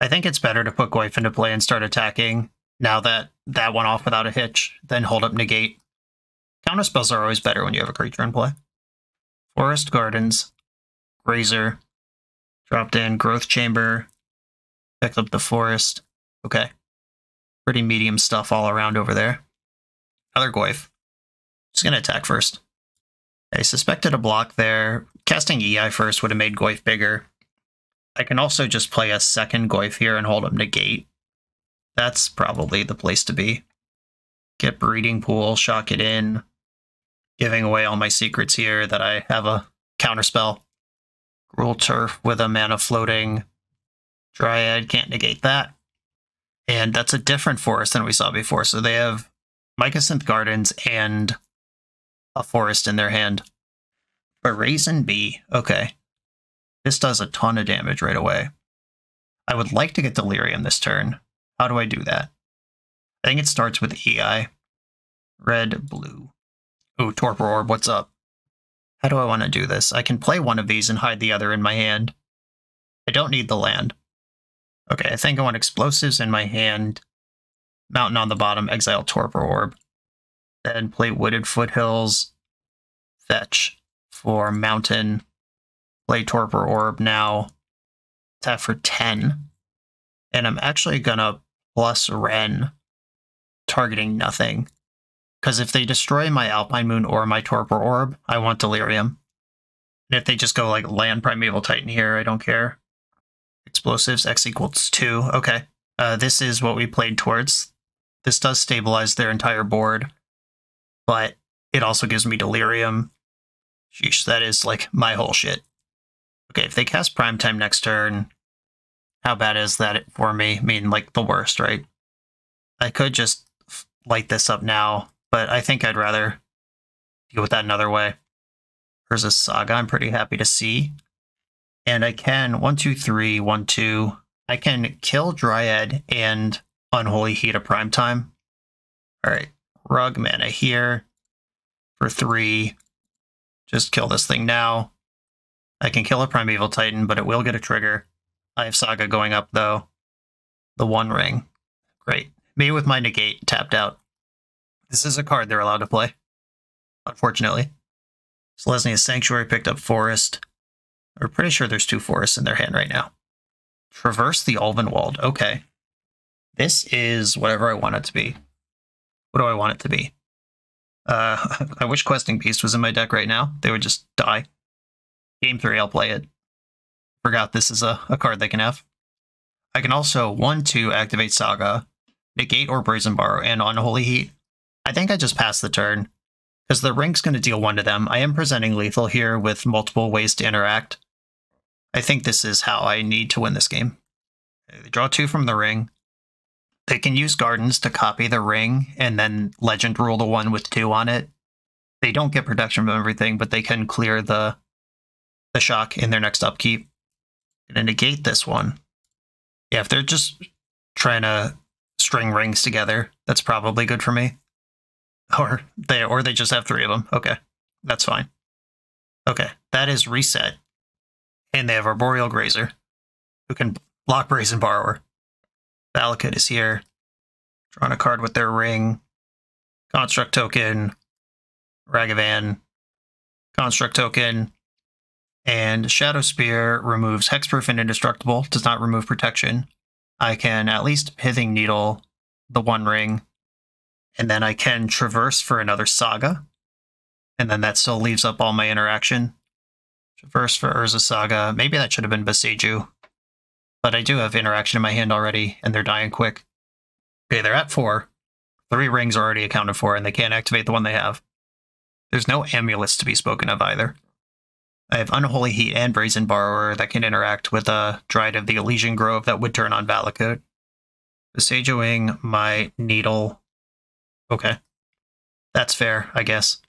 I think it's better to put Goyf into play and start attacking now that that went off without a hitch, then hold up negate. Counter spells are always better when you have a creature in play. Forest Gardens, Grazer, dropped in Growth Chamber, picked up the Forest. Okay. Pretty medium stuff all around over there. Other Goyf. Just gonna attack first. I suspected a block there. Casting EI first would have made Goyf bigger. I can also just play a second Goyf here and hold up Negate. That's probably the place to be. get Breeding Pool, shock it in, giving away all my secrets here that I have a counterspell. Gruul Turf with a mana floating. Dryad can't negate that. And that's a different forest than we saw before. So they have Mycosynth Gardens and a forest in their hand. Brazen Bee. Okay. This does a ton of damage right away. I would like to get Delirium this turn. How do I do that? I think it starts with EI. Red, blue. Oh, Torpor Orb, what's up? How do I want to do this? I can play one of these and hide the other in my hand. I don't need the land. Okay, I think I want explosives in my hand. Mountain on the bottom, exile Torpor Orb. Then play Wooded Foothills. Fetch for Mountain. Play Torpor Orb now. Tap for 10. And I'm actually gonna plus Wrenn, targeting nothing. Because if they destroy my Alpine Moon or my Torpor Orb, I want Delirium. And if they just go like land Primeval Titan here, I don't care. Explosives, X equals 2. Okay. Uh, this is what we played towards. This does stabilize their entire board, but it also gives me Delirium. Sheesh, that is like my whole shit. Okay, if they cast Prime Time next turn, how bad is that for me? I mean, like the worst, right? I could just light this up now but I think I'd rather deal with that another way. Here's a saga I'm pretty happy to see. And I can, one, two, three, one, two, I can kill Dryad and Unholy Heat of prime time. All right, Rug mana here for three. Just kill this thing now. I can kill a Primeval Titan, but it will get a trigger. I have Saga going up, though. The One Ring. Great. Me with my negate tapped out. This is a card they're allowed to play, unfortunately. Selesnya's Sanctuary picked up Forest. We're pretty sure there's two forests in their hand right now. Traverse the Ulvenwald. Okay. This is whatever I want it to be. What do I want it to be? Uh, I wish Questing Beast was in my deck right now. They would just die. Game 3, I'll play it. Forgot this is a, a card they can have. I can also 1-2 activate Saga, negate or Brazen Borrow, and Unholy Heat. I think I just passed the turn, because the ring's going to deal one to them. I am presenting lethal here with multiple ways to interact. I think this is how I need to win this game. They draw two from the ring. They can use gardens to copy the ring and then legend rule the one with two on it. They don't get protection from everything, but they can clear the the shock in their next upkeep. Gonna negate this one. Yeah, if they're just trying to string rings together, that's probably good for me. Or they or they just have three of them. Okay. That's fine. Okay. That is reset. And they have Arboreal Grazer, who can block Brazen Borrower. Valakut is here. Drawing a card with their ring. Construct token. Ragavan. Construct token. And Shadow Spear removes Hexproof and Indestructible, does not remove protection. I can at least Pithing Needle the One Ring and then I can traverse for another saga, and then that still leaves up all my interaction. Traverse for Urza Saga. Maybe that should have been Boseiju. But I do have interaction in my hand already, and they're dying quick. Okay, they're at four. Three rings are already accounted for, and they can't activate the one they have. There's no amulets to be spoken of either. I have Unholy Heat and Brazen Borrower that can interact with a Dryad of the Elysian Grove that would turn on Valakut. Besiegeing my Needle Okay. That's fair, I guess.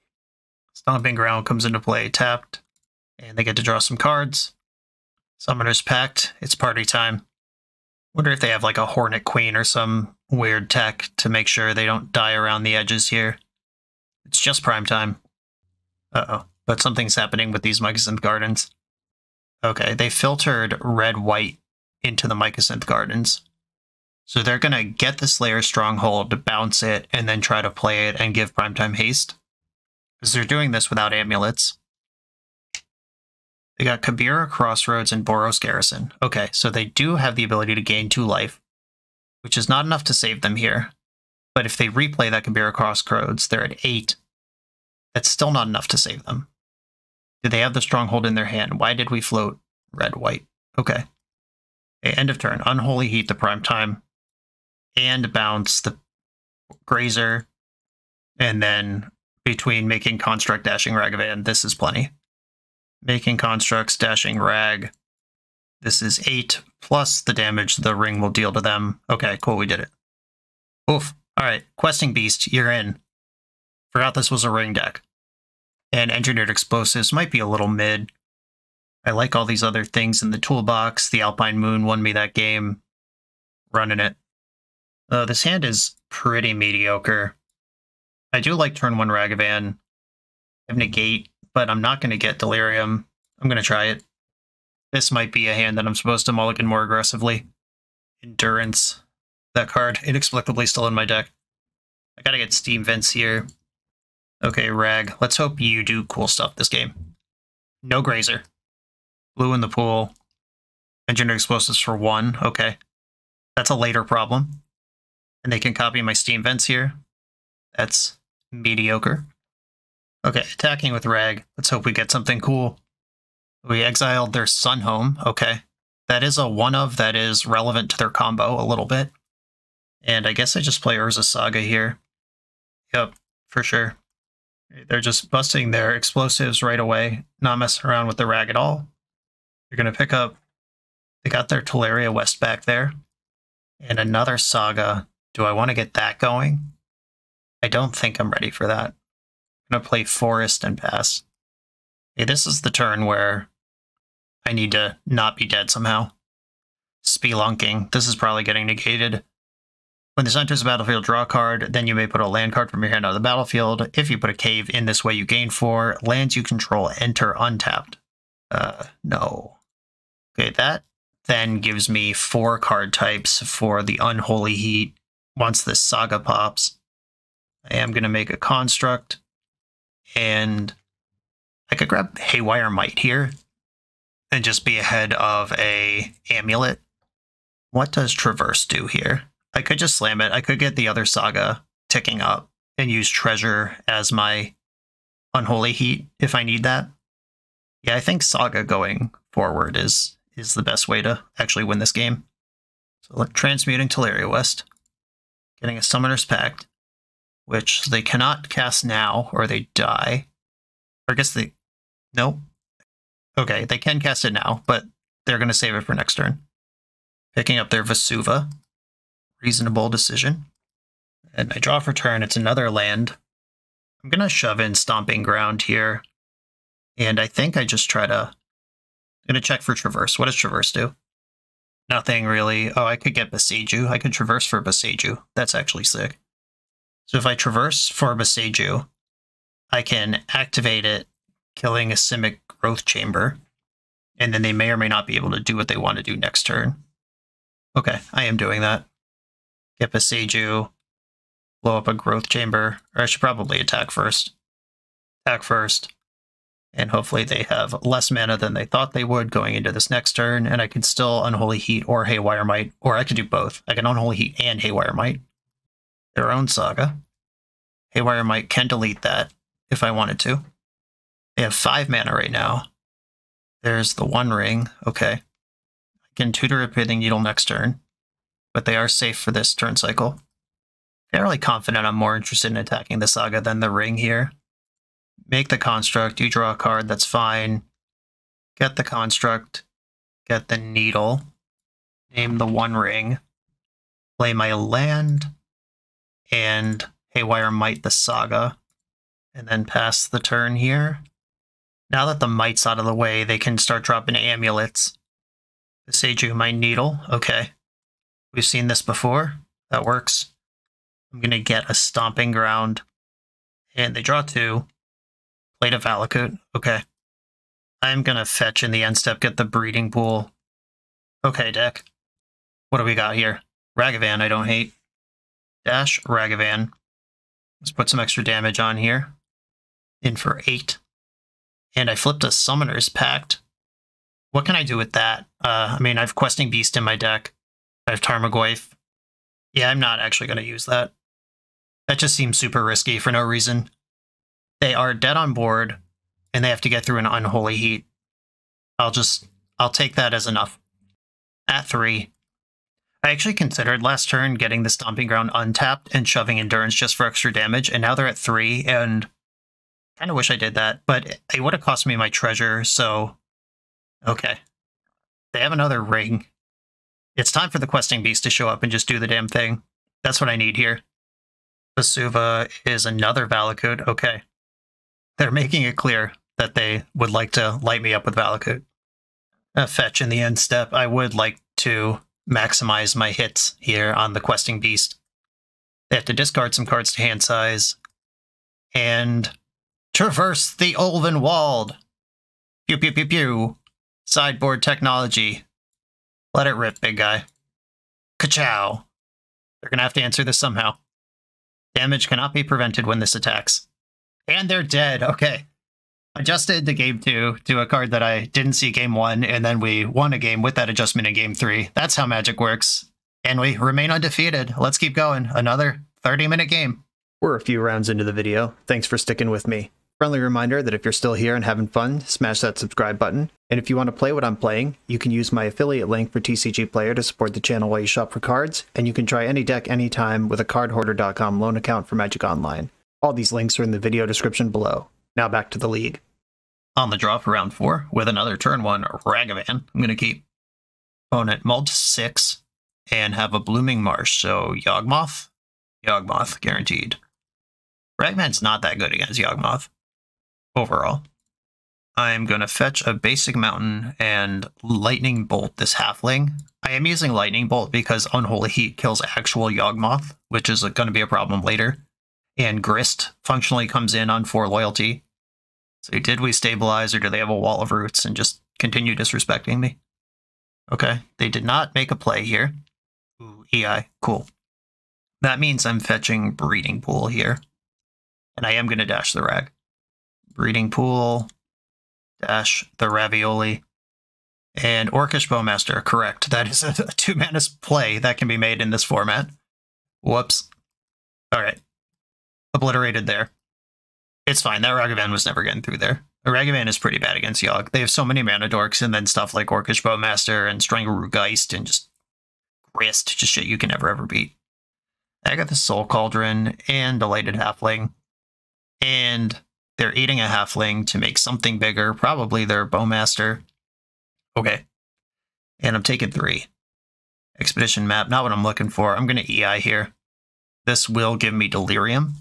Stomping Ground comes into play tapped, and they get to draw some cards. Summoner's Pact, it's party time. Wonder if they have like a Hornet Queen or some weird tech to make sure they don't die around the edges here. It's just prime time. Uh-oh, but something's happening with these Mycosynth Gardens. Okay, they filtered red-white into the Mycosynth Gardens. So they're going to get the Slayer Stronghold, to bounce it, and then try to play it and give Primetime haste. Because they're doing this without amulets. They got Kabira, Crossroads, and Boros Garrison. Okay, so they do have the ability to gain two life, which is not enough to save them here. But if they replay that Kabira Crossroads, they're at eight. That's still not enough to save them. Do they have the Stronghold in their hand? Why did we float red-white? Okay. okay. End of turn. Unholy Heat the prime time and bounce the Grazer, And then between making construct, dashing Ragavan, this is plenty. Making constructs, dashing rag. This is eight plus the damage the ring will deal to them. Okay, cool, we did it. Oof. All right, questing beast, you're in. Forgot this was a ring deck. And engineered explosives might be a little mid. I like all these other things in the toolbox. The Alpine Moon won me that game. Running it. Uh, this hand is pretty mediocre. I do like turn one Ragavan. I have Negate, but I'm not going to get Delirium. I'm going to try it. This might be a hand that I'm supposed to mulligan more aggressively. Endurance. That card, inexplicably still in my deck. I gotta get Steam Vents here. Okay, Rag, let's hope you do cool stuff this game. No Grazer. Blue in the pool. Engineered explosives for one. Okay. That's a later problem. And they can copy my Steam Vents here. That's mediocre. Okay, attacking with Rag. Let's hope we get something cool. We exiled their Sun Home. Okay. That is a one of that is relevant to their combo a little bit. And I guess I just play Urza Saga here. Yep, for sure. They're just busting their explosives right away, not messing around with the rag at all. They're going to pick up, they got their Tolaria West back there. And another Saga. Do I want to get that going? I don't think I'm ready for that. Going to play Forest and pass. Okay, this is the turn where I need to not be dead somehow. Spelunking. This is probably getting negated. When this enters the battlefield, draw a card. Then you may put a land card from your hand out of the battlefield. If you put a cave in this way, you gain four. Lands you control enter untapped. Uh, no. Okay, that then gives me four card types for the Unholy Heat once this saga pops. I am going to make a construct. And I could grab Haywire Mite here and just be ahead of a amulet. What does Traverse do here? I could just slam it. I could get the other saga ticking up and use treasure as my unholy heat if I need that. Yeah, I think saga going forward is is the best way to actually win this game. So like transmuting Tolaria West, getting a Summoner's Pact, which they cannot cast now or they die. Or I guess they nope. Okay, they can cast it now, but they're going to save it for next turn. Picking up their Vesuva. Reasonable decision. And I draw for turn. It's another land. I'm going to shove in Stomping Ground here. And I think I just try to... I'm going to check for Traverse. What does Traverse do? Nothing really. Oh, I could get Boseiju. I could Traverse for Boseiju. That's actually sick. So if I Traverse for Boseiju, I can activate it killing a Simic growth chamber, and then they may or may not be able to do what they want to do next turn. Okay, I am doing that. Get Boseiju, blow up a growth chamber, or I should probably attack first. Attack first, and hopefully they have less mana than they thought they would going into this next turn, and I can still Unholy Heat or Haywire Mite, or I could do both. I can Unholy Heat and Haywire Mite. Their own saga. Haywire Mite can delete that if I wanted to. They have five mana right now. There's the One Ring. Okay. I can tutor a Pithing Needle next turn, but they are safe for this turn cycle. Fairly confident I'm more interested in attacking the Saga than the Ring here. Make the Construct, you draw a card, that's fine. Get the Construct, get the Needle, name the One Ring, play my land, and Haywire Mite the Saga, and then pass the turn here. Now that the Mite's out of the way, they can start dropping amulets. Boseiju my needle. Okay. We've seen this before. That works. I'm going to get a stomping ground. And they draw two. Plate of Valakut. Okay. I'm going to fetch in the end step, get the breeding pool. Okay, deck. What do we got here? Ragavan, I don't hate. Dash, Ragavan. Let's put some extra damage on here. In for eight and I flipped a Summoner's Pact. What can I do with that? Uh, I mean, I have Questing Beast in my deck. I have Tarmogoyf. Yeah, I'm not actually going to use that. That just seems super risky for no reason. They are dead on board, and they have to get through an Unholy Heat. I'll just, I'll take that as enough. At three, I actually considered last turn getting the Stomping Ground untapped and shoving Endurance just for extra damage, and now they're at three, and kind of wish I did that, but it would have cost me my treasure, so okay. They have another ring. It's time for the questing beast to show up and just do the damn thing. That's what I need here. Vesuva is another Valakut. Okay. They're making it clear that they would like to light me up with Valakut. A fetch in the end step. I would like to maximize my hits here on the questing beast. They have to discard some cards to hand size and traverse the Ulvenwald. Pew pew pew pew. Sideboard technology. Let it rip, big guy. Ka-chow. They're gonna have to answer this somehow. Damage cannot be prevented when this attacks. And they're dead. Okay. Adjusted the game two to a card that I didn't see game one, and then we won a game with that adjustment in game three. That's how Magic works. And we remain undefeated. Let's keep going. Another 30 minute game.
We're a few rounds into the video. Thanks for sticking with me. Friendly reminder that if you're still here and having fun, smash that subscribe button. And if you want to play what I'm playing, you can use my affiliate link for TCG Player to support the channel while you shop for cards, and you can try any deck anytime with a cardhoarder.com loan account for Magic Online. All these links are in the video description below. Now back to the league.
On the draw for round four, with another turn one Ragavan, I'm going to keep opponent mulled six and have a Blooming Marsh, so Yawgmoth, Yawgmoth, guaranteed. Ragavan's not that good against Yawgmoth overall. I'm going to fetch a basic mountain and lightning bolt this halfling. I am using lightning bolt because unholy heat kills actual Yawgmoth, which is going to be a problem later. And grist functionally comes in on four loyalty. So did we stabilize or do they have a wall of roots and just continue disrespecting me? Okay, they did not make a play here. Ooh, EI, cool. That means I'm fetching breeding pool here. And I am going to dash the rag. Breeding Pool, dash the Ravioli, and Orcish Bowmaster. Correct. That is a, a two mana play that can be made in this format. Whoops. All right. Obliterated there. It's fine. That Ragavan was never getting through there. Ragavan is pretty bad against Yogg. They have so many mana dorks and then stuff like Orcish Bowmaster and Strangleroot Geist and just Grist, just shit you can never ever beat. I got the Soul Cauldron and Delighted Halfling. And they're eating a halfling to make something bigger, probably their bowmaster. Okay. And I'm taking three. Expedition map, not what I'm looking for. I'm going to EI here. This will give me delirium.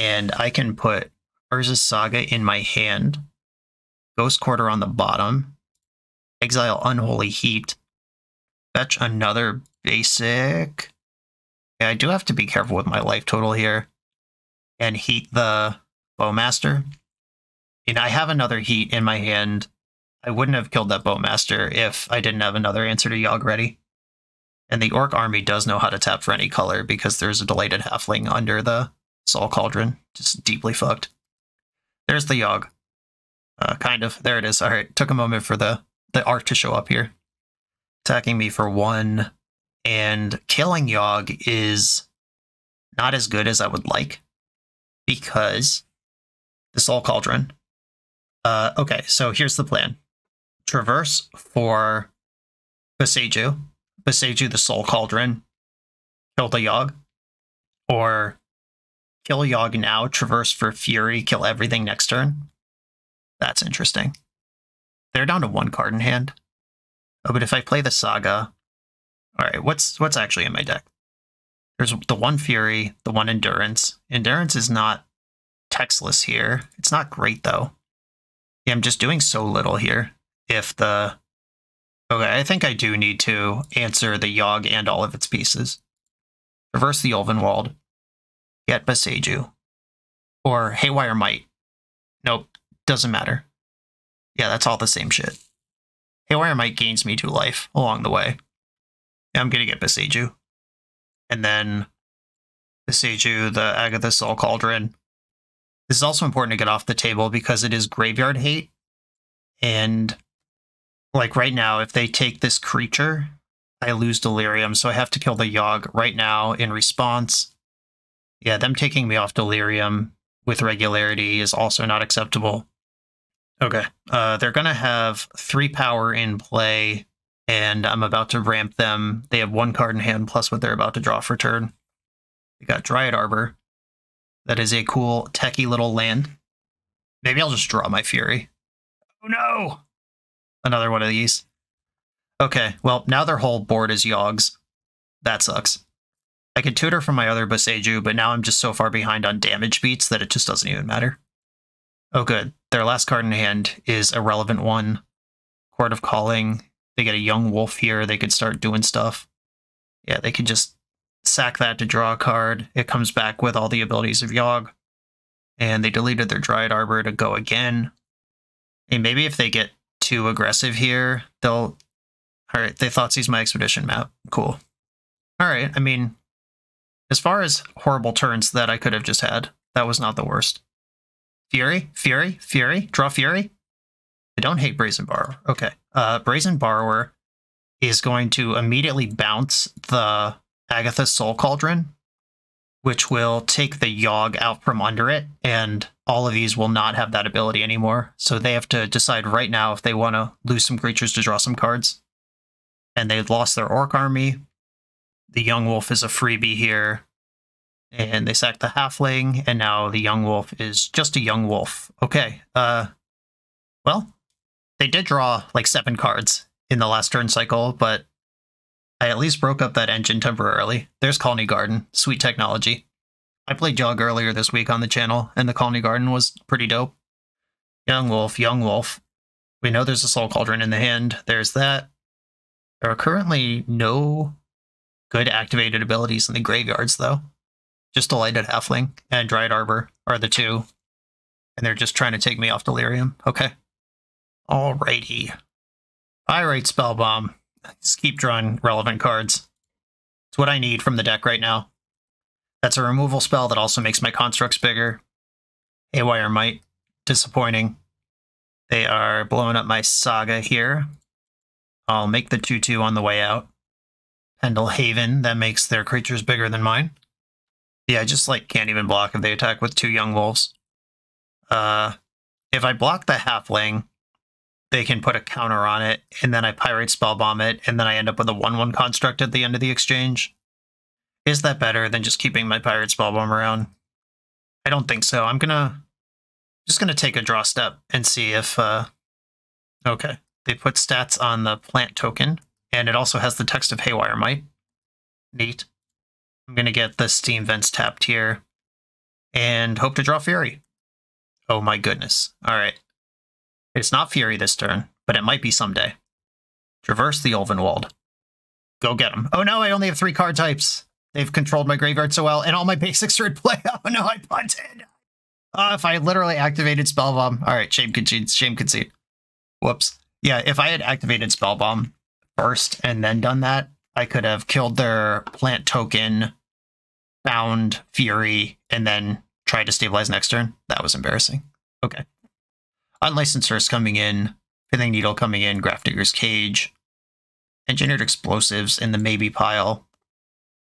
And I can put Urza's Saga in my hand. Ghost Quarter on the bottom. Exile Unholy Heat. Fetch another basic. Yeah, I do have to be careful with my life total here. And heat the Bowmaster. And I have another heat in my hand. I wouldn't have killed that Bowmaster if I didn't have another answer to Yogg ready. And the Orc army does know how to tap for any color because there's a delighted halfling under the Soul Cauldron. Just deeply fucked. There's the Yogg. Uh, kind of. There it is. All right. Took a moment for the, the art to show up here. Attacking me for one. And killing Yogg is not as good as I would like because the Soul Cauldron. Uh, okay, so here's the plan. Traverse for Boseiju. Boseiju the Soul Cauldron. Kill the Yogg. Or kill Yogg now, traverse for Fury, kill everything next turn. That's interesting. They're down to one card in hand. Oh, but if I play the Saga... Alright, what's what's actually in my deck? There's the one Fury, the one Endurance. Endurance is not textless here. It's not great though. Yeah, I'm just doing so little here. If the... Okay, I think I do need to answer the Yogg and all of its pieces. Traverse the Ulvenwald. Get Boseiju. Or Haywire Mite. Nope, doesn't matter. Yeah, that's all the same shit. Haywire Mite gains me two life along the way. I'm gonna get Boseiju. And then Boseiju, the Agatha Soul Cauldron, this is also important to get off the table because it is graveyard hate. And like right now, if they take this creature, I lose delirium. So I have to kill the Yogg right now in response. Yeah, them taking me off delirium with regularity is also not acceptable. Okay. Uh, they're going to have three power in play and I'm about to ramp them. They have one card in hand plus what they're about to draw for turn. They got Dryad Arbor. That is a cool, techie little land. Maybe I'll just draw my Fury. Oh no! Another one of these. Okay, well, now their whole board is Yogs. That sucks. I could tutor from my other Boseiju, but now I'm just so far behind on damage beats that it just doesn't even matter. Oh good, their last card in hand is a relevant one. Chord of Calling. They get a young wolf here, they could start doing stuff. Yeah, they could just sack that to draw a card. It comes back with all the abilities of Yogg. And they deleted their Dryad Arbor to go again. And maybe if they get too aggressive here, they'll... Alright, they Thoughtseize my expedition map. Cool. Alright, I mean, as far as horrible turns that I could have just had, that was not the worst. Fury, Fury, Fury, draw Fury. I don't hate Brazen Borrower. Okay. Uh, Brazen Borrower is going to immediately bounce the Agatha Soul Cauldron, which will take the Yogg out from under it, and all of these will not have that ability anymore. So they have to decide right now if they want to lose some creatures to draw some cards. And they've lost their Orc army, the young wolf is a freebie here. And they sack the halfling, and now the young wolf is just a young wolf. Okay. Uh well, they did draw like seven cards in the last turn cycle, but I at least broke up that engine temporarily. There's Khalni Garden, sweet technology. I played Jog earlier this week on the channel, and the Khalni Garden was pretty dope. Young Wolf, Young Wolf. We know there's a Soul Cauldron in the hand. There's that. There are currently no good activated abilities in the graveyards, though. Just Delighted Halfling and Dryad Arbor are the two. And they're just trying to take me off Delirium. Okay. Alrighty. Pyrite Spellbomb. Just keep drawing relevant cards. It's what I need from the deck right now. That's a removal spell that also makes my constructs bigger. Haywire Mite. Disappointing. They are blowing up my Saga here. I'll make the 2-2 on the way out. Pendelhaven, that makes their creatures bigger than mine. Yeah, I just like can't even block if they attack with two young wolves. Uh, if I block the halfling, they can put a counter on it, and then I Pyrite Spellbomb it, and then I end up with a 1-1 construct at the end of the exchange. Is that better than just keeping my Pyrite Spellbomb around? I don't think so. I'm gonna... just gonna take a draw step and see if... uh Okay. They put stats on the plant token. And it also has the text of Haywire Mite. Neat. I'm going to get the Steam Vents tapped here. And hope to draw Fury. Oh my goodness. Alright. It's not Fury this turn, but it might be someday. Traverse the Ulvenwald. Go get them. Oh no, I only have three card types. They've controlled my graveyard so well, and all my basics are in play. Oh no, I punted. Oh, if I literally activated Spellbomb. Alright, shame concede, shame concede. Whoops. Yeah, if I had activated Spellbomb, first and then done that, I could have killed their plant token, found Fury, and then tried to stabilize next turn. That was embarrassing. Okay. Unlicensed Hearse coming in, Pithing Needle coming in, Grafdigger's Cage, Engineered Explosives in the maybe pile.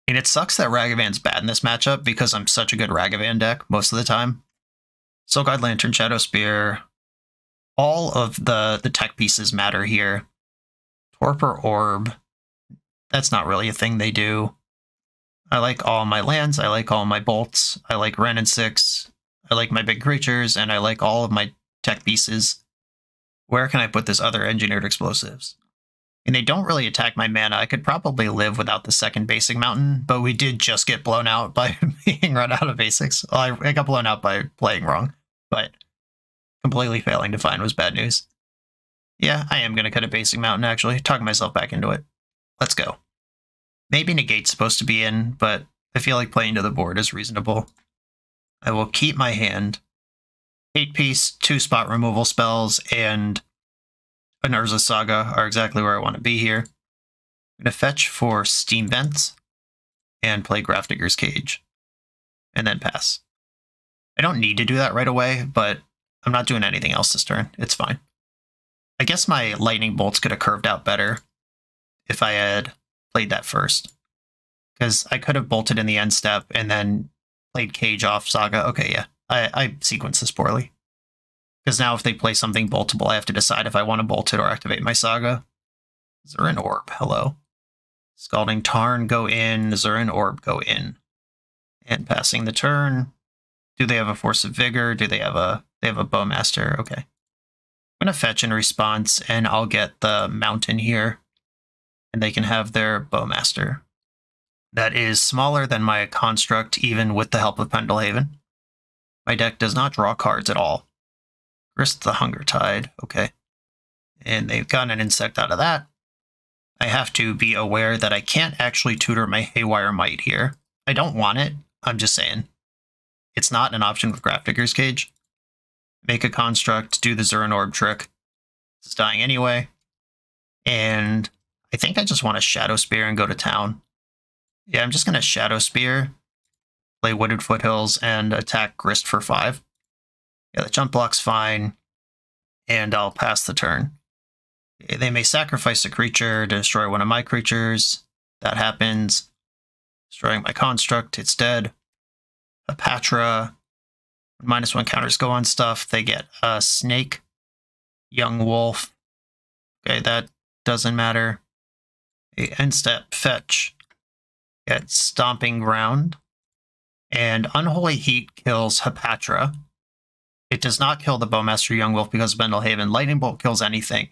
And it sucks that Ragavan's bad in this matchup because I'm such a good Ragavan deck most of the time. Soul Guide Lantern, Shadow Spear, all of the, the tech pieces matter here. Torpor Orb. That's not really a thing they do. I like all my lands, I like all my bolts, I like Wrenn and Six, I like my big creatures, and I like all of my tech pieces. Where can I put this other engineered explosives? And they don't really attack my mana. I could probably live without the second basic mountain, but we did just get blown out by being run out of basics. Well, I, I got blown out by playing wrong, but completely failing to find was bad news. Yeah, I am going to cut a basic mountain, actually. Talking myself back into it. Let's go. Maybe Negate's supposed to be in, but I feel like playing to the board is reasonable. I will keep my hand. Eight piece, two spot removal spells, and an Urza Saga are exactly where I want to be here. I'm going to fetch for Steam Vents and play Grafdigger's Cage, and then pass. I don't need to do that right away, but I'm not doing anything else this turn. It's fine. I guess my lightning bolts could have curved out better if I had played that first. Because I could have bolted in the end step and then played Cage off Saga. Okay, yeah. I, I sequenced this poorly. Because now if they play something boltable, I have to decide if I want to bolt it or activate my Saga. Zuran Orb, hello. Scalding Tarn go in, Zuran Orb go in. And passing the turn. Do they have a Force of Vigor? Do they have a they have a Bowmaster? Okay. I'm gonna fetch in response and I'll get the mountain here. And they can have their Bowmaster. That is smaller than my construct, even with the help of Pendelhaven. My deck does not draw cards at all. Grist the Hunger Tide, okay. And they've gotten an insect out of that. I have to be aware that I can't actually tutor my Haywire Mite here. I don't want it, I'm just saying. It's not an option with Grafdigger's Cage. Make a construct, do the Zuran Orb trick. It's dying anyway. And I think I just want to Shadow Spear and go to town. Yeah, I'm just going to Shadow Spear, play Wooded Foothills, and attack Grist for 5. Yeah, the jump block's fine, and I'll pass the turn. They may sacrifice a creature to destroy one of my creatures. That happens. Destroying my construct, it's dead. Hapatra, minus one counters go on stuff. They get a snake, young wolf. Okay, that doesn't matter. End step fetch. Get stomping ground. And unholy heat kills Hapatra. It does not kill the Bowmaster Young Wolf because of Pendelhaven. Lightning Bolt kills anything.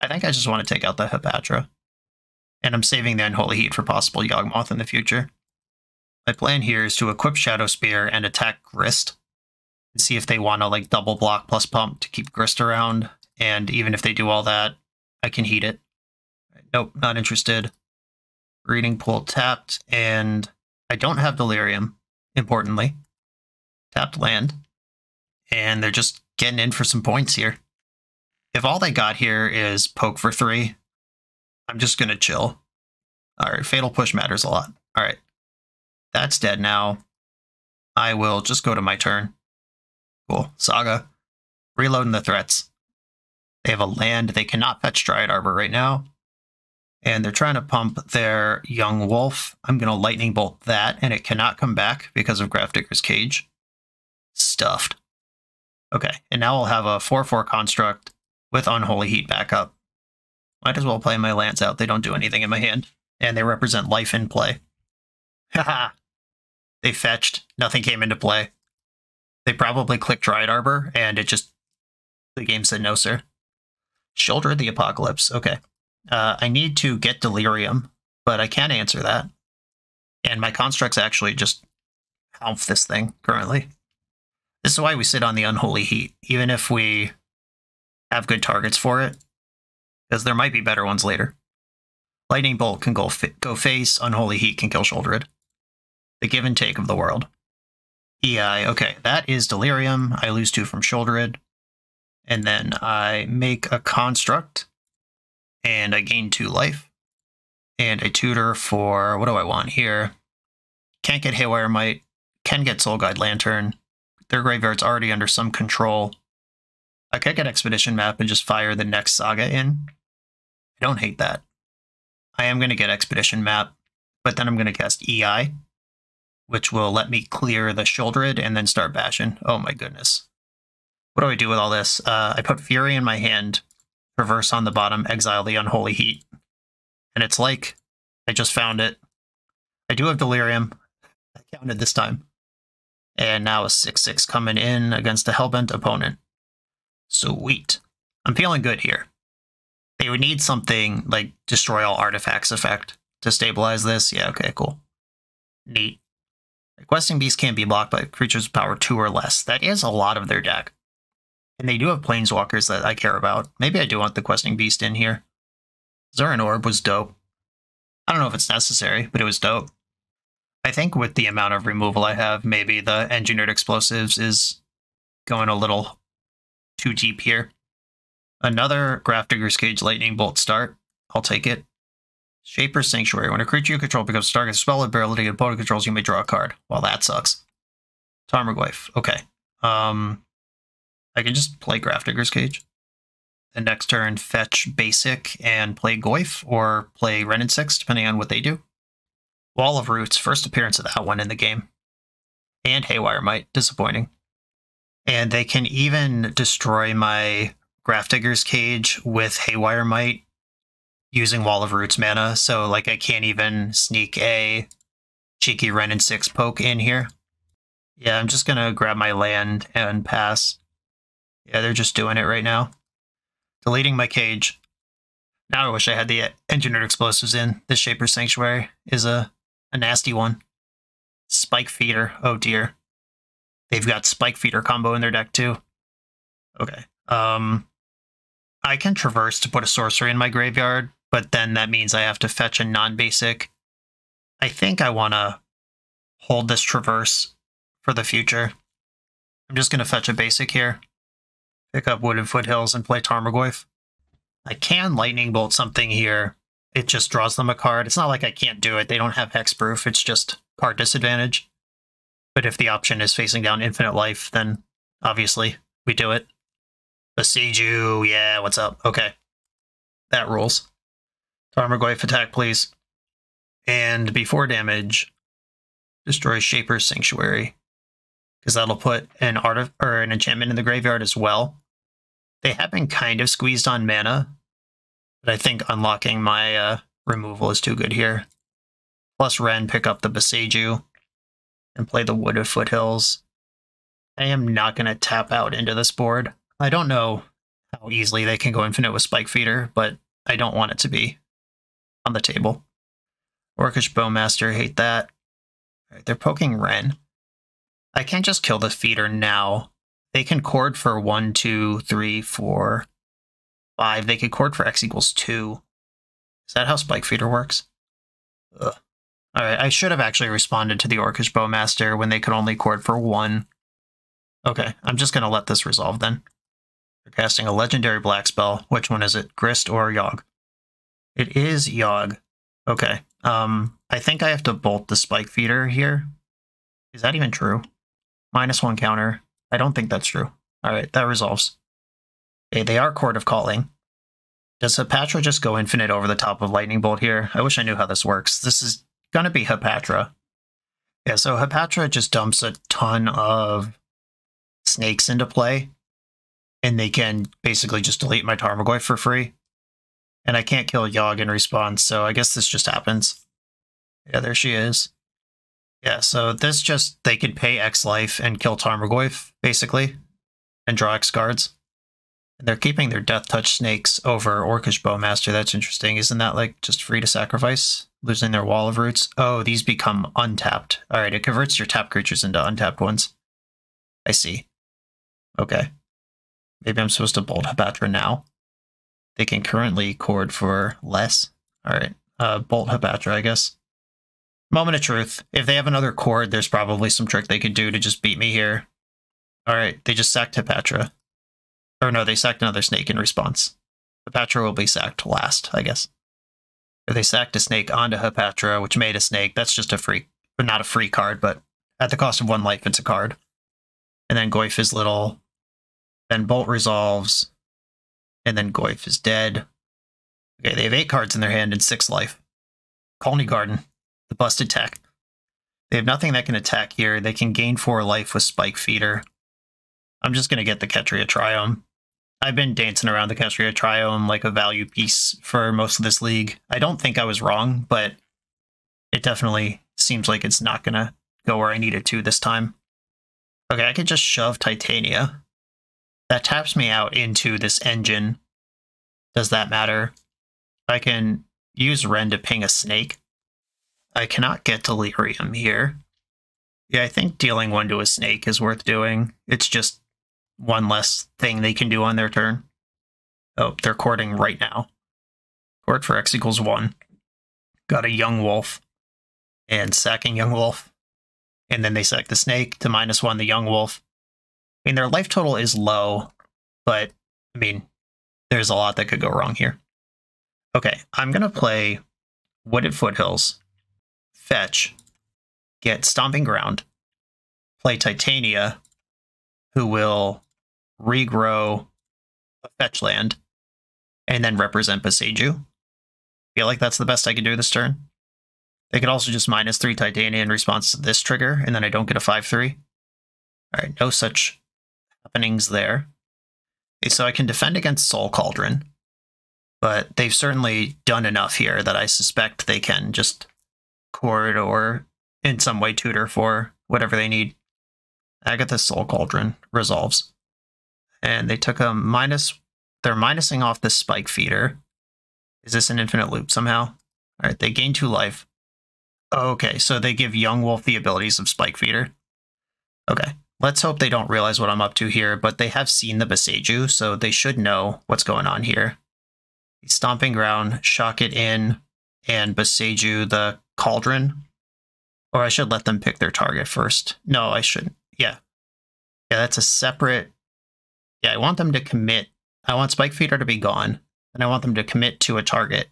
I think I just want to take out the Hapatra. And I'm saving the Unholy Heat for possible Yawgmoth in the future. My plan here is to equip Shadow Spear and attack Grist. And see if they want to like double block plus pump to keep Grist around. And even if they do all that, I can heat it. Nope, not interested. Reading Pool tapped, and I don't have Delirium, importantly. Tapped land. And they're just getting in for some points here. If all they got here is poke for three, I'm just going to chill. All right, Fatal Push matters a lot. All right, that's dead now. I will just go to my turn. Cool. Saga. Reloading the threats. They have a land. They cannot fetch Dryad Arbor right now. And they're trying to pump their Young Wolf. I'm going to Lightning Bolt that, and it cannot come back because of Grafdigger's Cage. Stuffed. Okay, and now I'll have a 4-4 construct with Unholy Heat backup. Might as well play my lands out. They don't do anything in my hand. And they represent life in play. Haha. they fetched. Nothing came into play. They probably clicked Dryad Arbor, and it just... The game said no, sir. Shoulder the Apocalypse. Okay. Uh, I need to get Delirium, but I can't answer that. And my constructs actually just half this thing currently. This is why we sit on the Unholy Heat, even if we have good targets for it, because there might be better ones later. Lightning Bolt can go, go face, Unholy Heat can kill Shouldered. The give and take of the world. EI, okay, that is Delirium. I lose two from Shouldered. And then I make a construct, and I gain two life. And a tutor for, what do I want here? Can't get Haywire Mite, can get Soul Guide Lantern. Their graveyard's already under some control. I could get Expedition Map and just fire the next saga in. I don't hate that. I am going to get Expedition Map, but then I'm going to cast EI, which will let me clear the shouldered and then start bashing. Oh my goodness. What do I do with all this? Uh, I put Fury in my hand, reverse on the bottom, exile the Unholy Heat. And it's like I just found it. I do have Delirium. I counted this time. And now a 6-6 coming in against a Hellbent opponent. Sweet. I'm feeling good here. They would need something like destroy all artifacts effect to stabilize this. Yeah, okay, cool. Neat. Questing Beast can't be blocked by creatures with power 2 or less. That is a lot of their deck. And they do have Planeswalkers that I care about. Maybe I do want the Questing Beast in here. Zuran Orb was dope. I don't know if it's necessary, but it was dope. I think with the amount of removal I have, maybe the Engineered Explosives is going a little too deep here. Another Grafdigger's Cage Lightning Bolt start. I'll take it. Shaper's Sanctuary. When a creature you control becomes target spell ability and opponent controls, you may draw a card. Well, that sucks. Tarmogoyf. Okay. Um, I can just play Grafdigger's Cage. The next turn, fetch Basic and play Goyf, or play and Six, depending on what they do. Wall of Roots, first appearance of that one in the game. And Haywire Mite, disappointing. And they can even destroy my Grafdigger's Cage with Haywire Mite
using Wall of Roots mana, so like I can't even sneak a cheeky Wrenn and Six poke in here. Yeah, I'm just gonna grab my land and pass. Yeah, they're just doing it right now. Deleting my cage. Now I wish I had the engineered explosives in. This Shaper Sanctuary is a, a nasty one. Spike Feeder. Oh dear. They've got Spike Feeder combo in their deck too. Okay. Um, I can traverse to put a sorcery in my graveyard, but then that means I have to fetch a non-basic. I think I want to hold this traverse for the future. I'm just going to fetch a basic here. Pick up Wooded Foothills and play Tarmogoyf. I can Lightning Bolt something here. It just draws them a card. It's not like I can't do it. They don't have hexproof. It's just card disadvantage. But if the option is facing down infinite life, then obviously we do it. Boseiju, yeah, what's up? Okay. That rules. Tarmogoyf attack, please. And before damage, destroy Shaper's Sanctuary. Because that'll put an art or an enchantment in the graveyard as well. They have been kind of squeezed on mana, but I think unlocking my uh, removal is too good here. Plus Wrenn pick up the Boseiju, and play the Wooded Foothills. I am not going to tap out into this board. I don't know how easily they can go infinite with Spike Feeder, but I don't want it to be on the table. Orcish Bowmaster, hate that. Right, they're poking Wrenn. I can't just kill the feeder now. They can chord for one, two, three, four, five. They could chord for x equals two. Is that how Spike Feeder works? Ugh. All right, I should have actually responded to the Orcish Bowmaster when they could only chord for one. Okay, I'm just going to let this resolve then. They're casting a legendary black spell. Which one is it? Grist or Yogg? It is Yogg. Okay. Um, I think I have to bolt the spike feeder here. Is that even true? Minus one counter. I don't think that's true. All right, that resolves. Okay, they are Chord of Calling. Does Hapatra just go infinite over the top of Lightning Bolt here? I wish I knew how this works. This is going to be Hapatra. Yeah, so Hapatra just dumps a ton of snakes into play and they can basically just delete my Tarmogoyf for free. And I can't kill Yogg in response, so I guess this just happens. Yeah, there she is. Yeah, so this just, they could pay X life and kill Tarmogoyf, basically, and draw X cards. And they're keeping their Death Touch snakes over Orcish Bowmaster. That's interesting. Isn't that like just free to sacrifice? Losing their Wall of Roots? Oh, these become untapped. All right, it converts your tapped creatures into untapped ones. I see. Okay. Maybe I'm supposed to bolt Hapatra now. They can currently chord for less. All right, uh, bolt Hapatra, I guess. Moment of truth. If they have another Chord, there's probably some trick they could do to just beat me here. All right, they just sacked Hapatra. Or no, they sacked another snake in response. Hapatra will be sacked last, I guess. If they sacked a snake onto Hapatra, which made a snake, that's just a free, but not a free card, but at the cost of one life, it's a card. And then Goyf is little then Bolt resolves, and then Goyf is dead. Okay, they have eight cards in their hand and six life. Khalni Garden, the busted tech. They have nothing that can attack here. They can gain four life with Spike Feeder. I'm just going to get the Ketria Triome. I've been dancing around the Ketria Triome like a value piece for most of this league. I don't think I was wrong, but it definitely seems like it's not going to go where I need it to this time. Okay, I could just shove Titania that taps me out into this engine. Does that matter? I can use Wrenn to ping a snake. I cannot get Delirium here. Yeah, I think dealing one to a snake is worth doing. It's just one less thing they can do on their turn. Oh, they're chording right now. Chord for X equals one. Got a young wolf. And sacking young wolf. And then they sack the snake to minus one the young wolf mean, their life total is low, but I mean, there's a lot that could go wrong here. Okay, I'm going to play Wooded Foothills, fetch, get Stomping Ground, play Titania, who will regrow a fetch land, and then represent Boseiju. Feel like that's the best I can do this turn. They could also just minus three Titania in response to this trigger, and then I don't get a 5-3. Alright, no such happenings there. So I can defend against Soul Cauldron. but they've certainly done enough here that I suspect they can just chord or in some way tutor for whatever they need. Agatha's Soul Cauldron resolves. And they took a minus, they're minusing off the spike feeder. Is this an infinite loop somehow? All right, they gain two life. Okay, so they give Young Wolf the abilities of Spike Feeder. Okay, let's hope they don't realize what I'm up to here, but they have seen the Boseiju, so they should know what's going on here. Stomping Ground, Shock It In, and Boseiju the Cauldron. Or I should let them pick their target first. No, I shouldn't. Yeah. Yeah, that's a separate... Yeah, I want them to commit. I want Spike Feeder to be gone, and I want them to commit to a target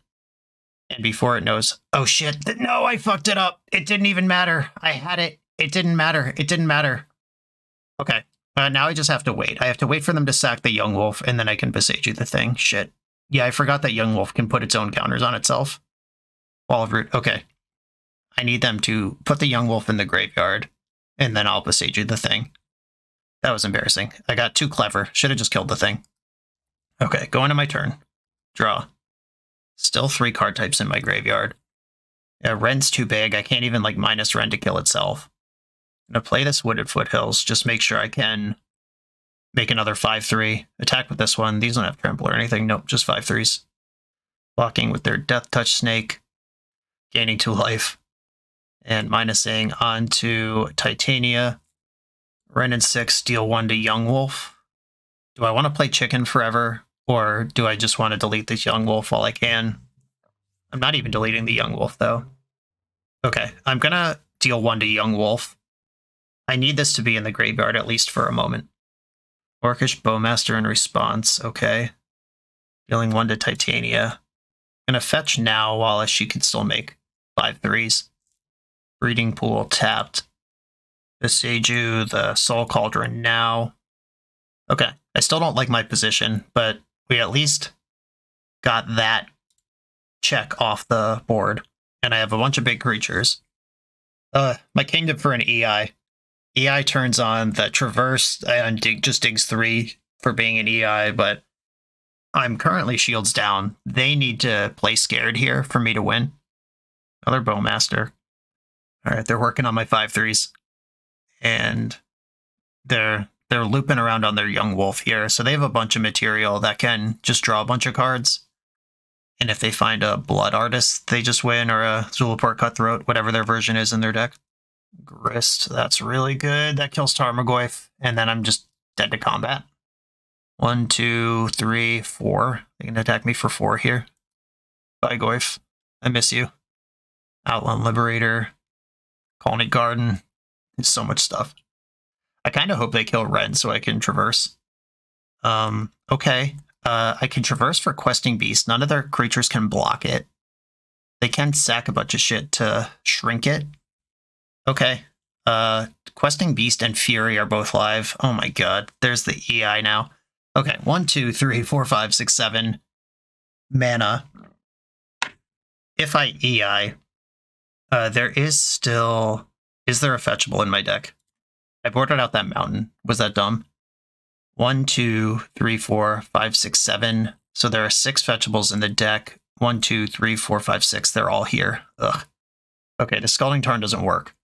and before it knows, oh shit, no, I fucked it up. It didn't even matter. I had it. It didn't matter. It didn't matter. Okay. Uh, now I just have to wait. I have to wait for them to sack the young wolf, and then I can Boseiju the thing. Shit. Yeah, I forgot that young wolf can put its own counters on itself. Wall of root. Okay. I need them to put the young wolf in the graveyard, and then I'll Boseiju the thing. That was embarrassing. I got too clever. Should have just killed the thing. Okay, going to my turn. Draw. Still three card types in my graveyard. Yeah, Wrenn's too big. I can't even like minus Wrenn to kill itself. I'm gonna play this Wooded Foothills. Just make sure I can make another 5-3. Attack with this one. These don't have trample or anything. Nope, just 5-3s. Blocking with their Death Touch Snake. Gaining 2 life. And minusing onto Titania. Wrenn and 6, deal 1 to Young Wolf. Do I want to play Chicken forever? Or do I just want to delete this young wolf while I can? I'm not even deleting the young wolf, though. Okay, I'm gonna deal one to young wolf. I need this to be in the graveyard at least for a moment. Orcish Bowmaster in response, okay. Dealing one to Titania. Gonna fetch now while she can still make five threes. Breeding Pool tapped. Boseiju, the Soul Cauldron now. Okay, I still don't like my position, but we at least got that check off the board. And I have a bunch of big creatures. Uh, my kingdom for an EI. EI turns on the traverse and dig, just digs three for being an EI, but I'm currently shields down. They need to play scared here for me to win. Another bowmaster. All right, they're working on my five threes, and they're they're looping around on their young wolf here, so they have a bunch of material that can just draw a bunch of cards. And if they find a blood artist, they just win, or a Zulaport Cutthroat, whatever their version is in their deck. Grist, that's really good. That kills Tarmogoyf, and then I'm just dead to combat. One, two, three, four. They can attack me for four here. Bye, Goyf. I miss you. Outland Liberator. Khalni Garden. There's so much stuff. I kind of hope they kill Wrenn so I can traverse. Um, okay. Uh, I can traverse for Questing Beast. None of their creatures can block it. They can sack a bunch of shit to shrink it. Okay. Uh, Questing Beast and Fury are both live. Oh my god. There's the EI now. Okay. One, two, three, four, five, six, seven. Mana. If I EI, uh, there is still... Is there a fetchable in my deck? I boarded out that mountain. Was that dumb? One, two, three, four, five, six, seven. So there are six fetchables in the deck. One, two, three, four, five, six. They're all here. Ugh. Okay, the Scalding Tarn doesn't work.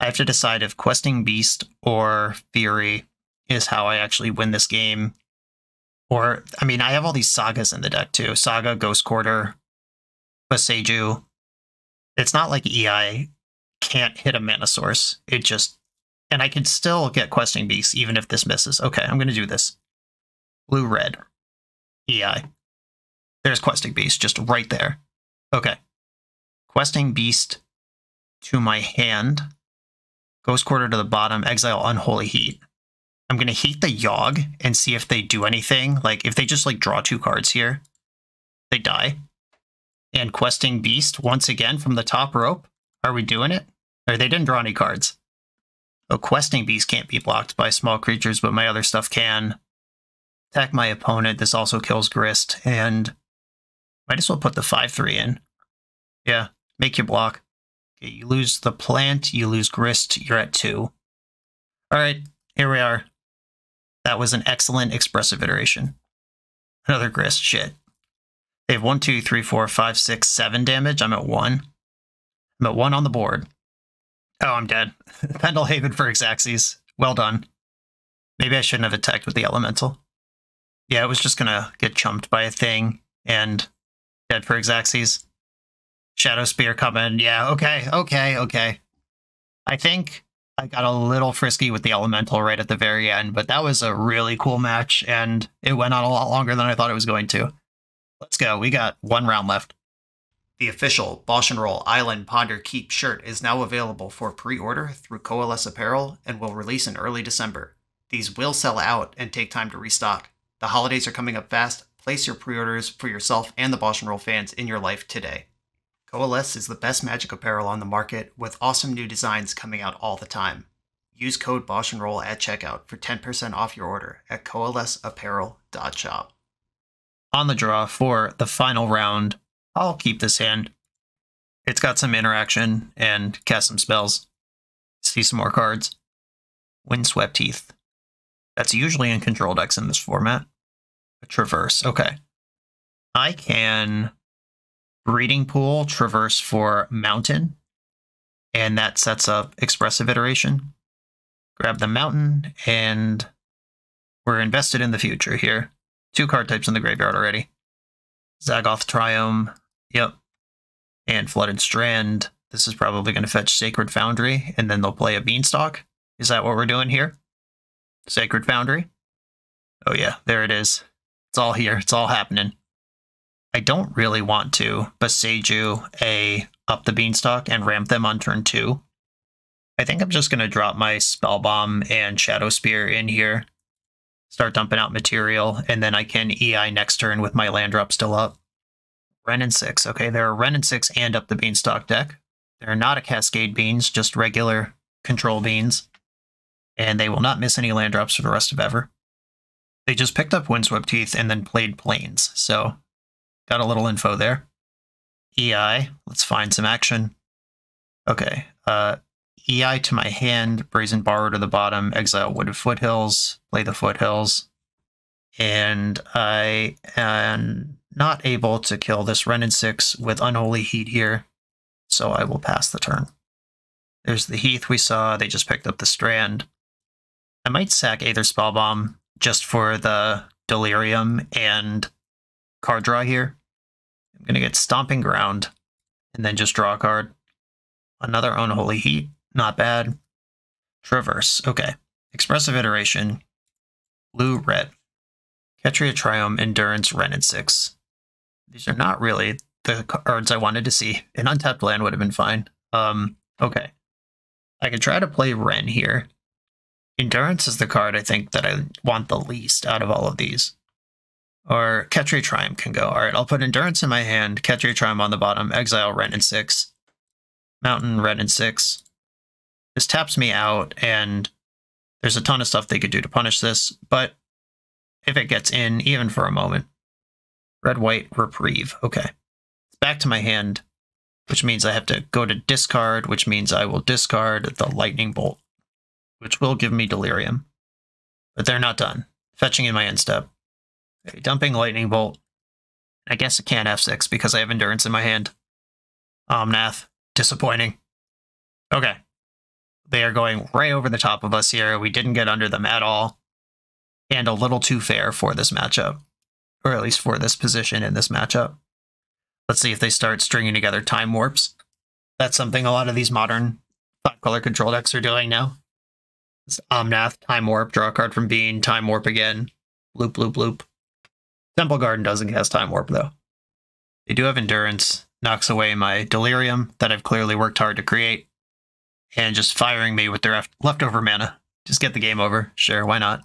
I have to decide if Questing Beast or Fury is how I actually win this game. Or, I mean, I have all these sagas in the deck too. Saga, Ghost Quarter, Boseiju. It's not like EI can't hit a mana source. It just and I can still get questing beast even if this misses. Okay, I'm going to do this. Blue, red. EI. There's questing beast just right there. Okay. Questing beast to my hand. Ghost quarter to the bottom. Exile unholy heat. I'm going to heat the Yogg and see if they do anything. Like, if they just, like, draw two cards here, they die. And Questing Beast, once again, from the top rope. Are we doing it? Or they didn't draw any cards. A questing beast can't be blocked by small creatures, but my other stuff can. Attack my opponent. This also kills Grist, and might as well put the 5-3 in. Yeah, make you block. Okay, you lose the plant, you lose Grist, you're at 2. Alright, here we are. That was an excellent expressive iteration. Another Grist, shit. They have one, two, three, four, five, six, seven damage. I'm at one. I'm at one on the board. Oh, I'm dead. Pendelhaven for Xaxes. Well done. Maybe I shouldn't have attacked with the elemental. Yeah, it was just gonna get chumped by a thing and dead for Xaxes. Shadow Spear coming. Yeah, okay, okay, okay. I think I got a little frisky with the elemental right at the very end, but that was a really cool match, and it went on a lot longer than I thought it was going to. Let's go. We got one round left.
The official BoshNRoll Island Ponder Keep shirt is now available for pre order through Coalesce Apparel and will release in early December. These will sell out and take time to restock. The holidays are coming up fast. Place your pre orders for yourself and the BoshNRoll fans in your life today. Coalesce is the best magic apparel on the market with awesome new designs coming out all the time. Use code BoshNRoll at checkout for 10% off your order at coalesceapparel.shop.
On the draw for the final round, I'll keep this hand. It's got some interaction and cast some spells. See some more cards. Windswept Heath. That's usually in control decks in this format. A traverse. Okay. I can breeding pool traverse for mountain, and that sets up expressive iteration. Grab the mountain, and we're invested in the future here. Two card types in the graveyard already. Zagoth Triome, yep. And Flooded Strand. This is probably going to fetch Sacred Foundry, and then they'll play a Beanstalk. Is that what we're doing here? Sacred Foundry? Oh yeah, there it is. It's all here. It's all happening. I don't really want to Boseiju a up the Beanstalk and ramp them on turn two. I think I'm just going to drop my Spell Bomb and Shadow Spear in here, start dumping out material, and then I can EI next turn with my land drop still up. Wrenn and 6. Okay, there are Wrenn and 6 and up the Beanstalk deck. They're not a Cascade Beans, just regular control beans. And they will not miss any land drops for the rest of ever. They just picked up Windswept Heath and then played Plains, so got a little info there. EI, let's find some action. Okay, uh, EI to my hand, Brazen Borrower to the bottom, exile Wooded Foothills, play the Foothills. And I am not able to kill this Wrenn and 6 with Unholy Heat here, so I will pass the turn. There's the Heath we saw, they just picked up the Strand. I might sack Aether Spellbomb just for the Delirium and card draw here. I'm going to get Stomping Ground and then just draw a card. Another Unholy Heat. Not bad. Traverse. Okay. Expressive Iteration. Blue, red. Ketria Triome, Endurance, Wrenn and 6. These are not really the cards I wanted to see. An untapped land would have been fine. Um, okay. I could try to play Wrenn here. Endurance is the card I think that I want the least out of all of these. Or Ketria Triome can go. Alright, I'll put Endurance in my hand, Ketria Triome on the bottom, Exile Wrenn and 6. Mountain Wrenn and 6. This taps me out, and there's a ton of stuff they could do to punish this, but if it gets in, even for a moment. Red, white, reprieve. Okay. It's Back to my hand, which means I have to go to discard, which means I will discard the lightning bolt, which will give me delirium. But they're not done. Fetching in my end step. Dumping lightning bolt. I guess I can't F6 because I have endurance in my hand. Um, Omnath. Disappointing. Okay. They are going right over the top of us here. We didn't get under them at all. And a little too fair for this matchup. Or at least for this position in this matchup. Let's see if they start stringing together time warps. That's something a lot of these modern color control decks are doing now. It's Omnath, um, time warp, draw a card from being, time warp again. Loop, loop, loop. Temple Garden doesn't cast time warp though. They do have endurance, knocks away my delirium that I've clearly worked hard to create and just firing me with their leftover mana. Just get the game over. Sure, why not?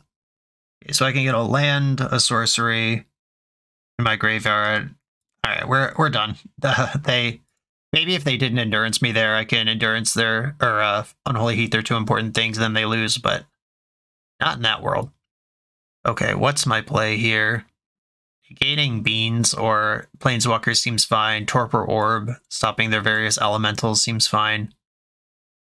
Okay, so I can get a land, a sorcery in my graveyard. All right, we're we're done. They maybe if they didn't endurance me there, I can endurance their or uh, unholy heat their two important things, then they lose. But not in that world. Okay, what's my play here? Gaining beans or planeswalkers seems fine. Torpor orb, stopping their various elementals seems fine.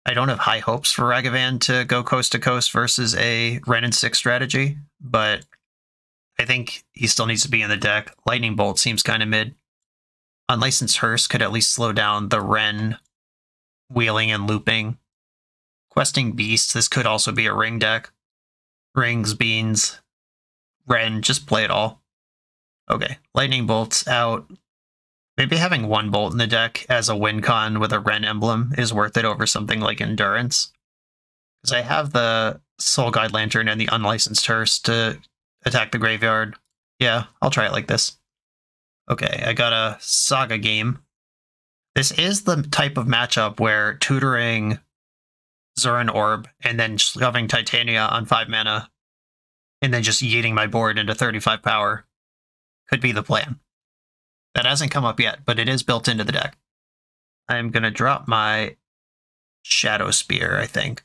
I don't have high hopes for Ragavan to go coast to coast versus a Wrenn and 6 strategy, but I think he still needs to be in the deck. Lightning Bolt seems kind of mid. Unlicensed Hearse could at least slow down the Wrenn wheeling and looping. Questing Beasts, this could also be a ring deck. Rings, Beans, Wrenn, just play it all. Okay, Lightning Bolt's out. Maybe having one bolt in the deck as a win con with a Wrenn emblem is worth it over something like Endurance. Because I have the Soul Guide Lantern and the Unlicensed Hearse to attack the graveyard. Yeah, I'll try it like this. Okay, I got a Saga game. This is the type of matchup where tutoring Zuran Orb and then shoving Titania on 5 mana and then just yeeting my board into 35 power could be the plan. That hasn't come up yet, but it is built into the deck. I'm going to drop my Shadow Spear, I think.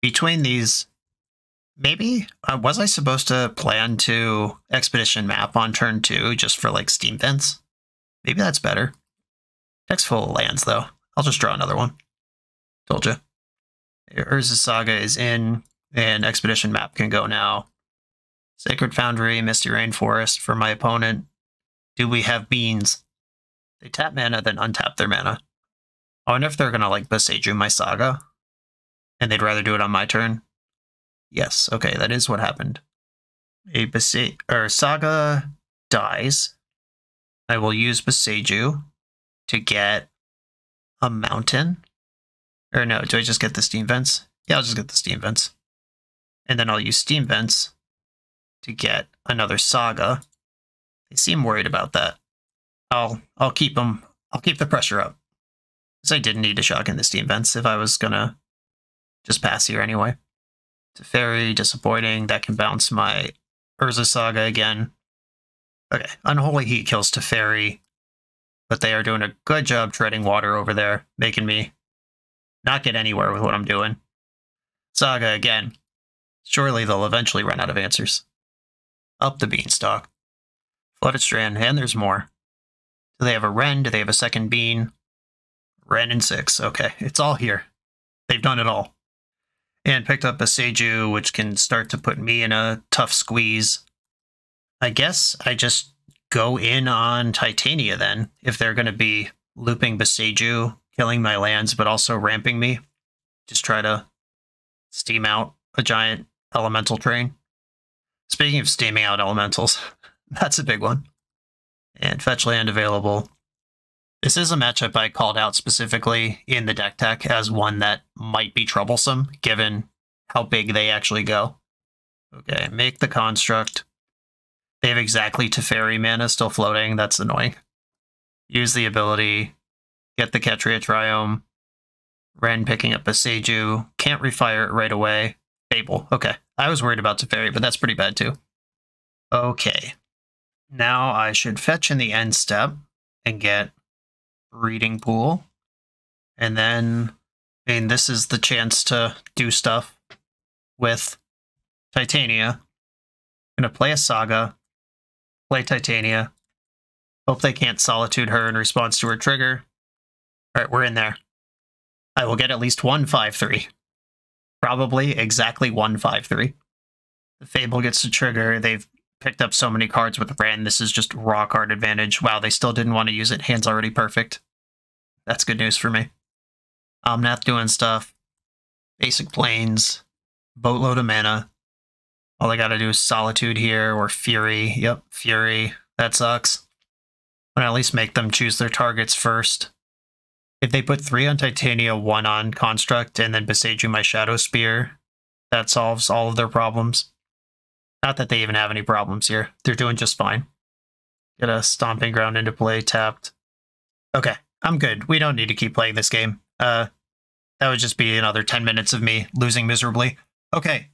Between these, maybe, uh, was I supposed to plan to Expedition Map on turn two just for like Steam Vents? Maybe that's better. Deck's full of lands, though. I'll just draw another one. Told you. Urza Saga is in, and Expedition Map can go now. Sacred Foundry, Misty Rainforest for my opponent. Do we have beans? They tap mana, then untap their mana. I wonder if they're gonna like Boseiju my saga. And they'd rather do it on my turn. Yes, okay, that is what happened. A Bese or Saga dies. I will use Boseiju to get a mountain. Or no, do I just get the steam vents? Yeah, I'll just get the steam vents. And then I'll use steam vents to get another saga. They seem worried about that. I'll I'll keep them. I'll keep the pressure up. Because I didn't need to shock in the steam vents if I was gonna just pass here anyway. Teferi, disappointing. That can bounce my Urza Saga again. Okay, Unholy Heat kills Teferi, but they are doing a good job treading water over there, making me not get anywhere with what I'm doing. Saga again. Surely they'll eventually run out of answers. Up the beanstalk. Flooded Strand, and there's more. Do they have a Wrenn? Do they have a second bean? Wrenn and six. Okay, it's all here. They've done it all. And picked up a Seiju, which can start to put me in a tough squeeze. I guess I just go in on Titania then, if they're going to be looping Boseiju, killing my lands, but also ramping me. Just try to steam out a giant elemental train. Speaking of steaming out elementals, that's a big one. And fetch land available. This is a matchup I called out specifically in the deck tech as one that might be troublesome given how big they actually go. Okay, make the construct. They have exactly Teferi mana still floating. That's annoying. Use the ability. Get the Ketria Triome. Wrenn picking up a Seiju. Can't refire it right away. Fable. Okay. I was worried about Teferi, but that's pretty bad too. Okay. Now I should fetch in the end step and get Breeding Pool. And then, I mean, this is the chance to do stuff with Titania. I'm going to play a Saga, play Titania. Hope they can't Solitude her in response to her trigger. All right, we're in there. I will get at least one 5-3 probably exactly 153. The Fable gets to trigger. They've picked up so many cards with Wrenn. This is just raw card advantage. Wow, they still didn't want to use it. Hand's already perfect. That's good news for me. Omnath doing stuff. Basic Plains. Boatload of mana. All I gotta do is Solitude here or Fury. Yep, Fury. That sucks. But at least make them choose their targets first. If they put three on Titania, one on Construct, and then Boseiju my Shadow Spear, that solves all of their problems. Not that they even have any problems here. They're doing just fine. Get a Stomping Ground into play, tapped. Okay, I'm good. We don't need to keep playing this game. Uh, that would just be another 10 minutes of me losing miserably. Okay,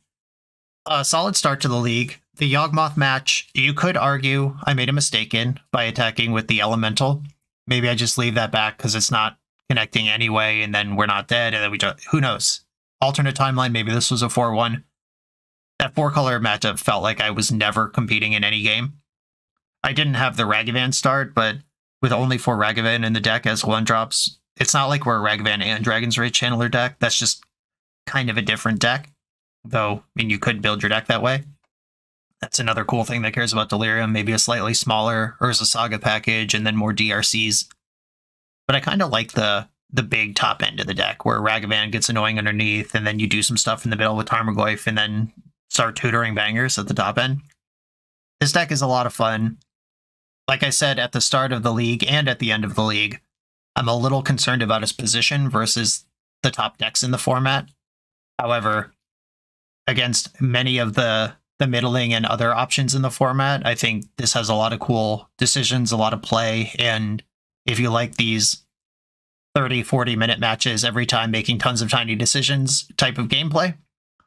a solid start to the league. The Yawgmoth match, you could argue I made a mistake in by attacking with the Elemental. Maybe I just leave that back because it's not connecting anyway, and then we're not dead, and then we just who knows? Alternate timeline, maybe this was a 4 1. That four color matchup felt like I was never competing in any game. I didn't have the Ragavan start, but with only four Ragavan in the deck as one drops, it's not like we're a Ragavan and Dragon's Rage Channeler deck. That's just kind of a different deck. Though, I mean, you could build your deck that way. That's another cool thing that cares about Delirium. Maybe a slightly smaller Urza Saga package and then more DRCs. But I kind of like the the big top end of the deck where Ragavan gets annoying underneath, and then you do some stuff in the middle with Tarmogoyf, and then start tutoring bangers at the top end. This deck is a lot of fun. Like I said at the start of the league and at the end of the league, I'm a little concerned about his position versus the top decks in the format. However, against many of the the middling and other options in the format, I think this has a lot of cool decisions, a lot of play, and if you like these 30, 40 minute matches every time making tons of tiny decisions type of gameplay,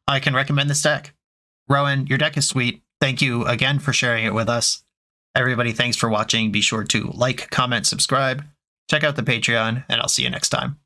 I can recommend this deck. Rowan, your deck is sweet. Thank you again for sharing it with us. Everybody, thanks for watching. Be sure to like, comment, subscribe, check out the Patreon, and I'll see you next time.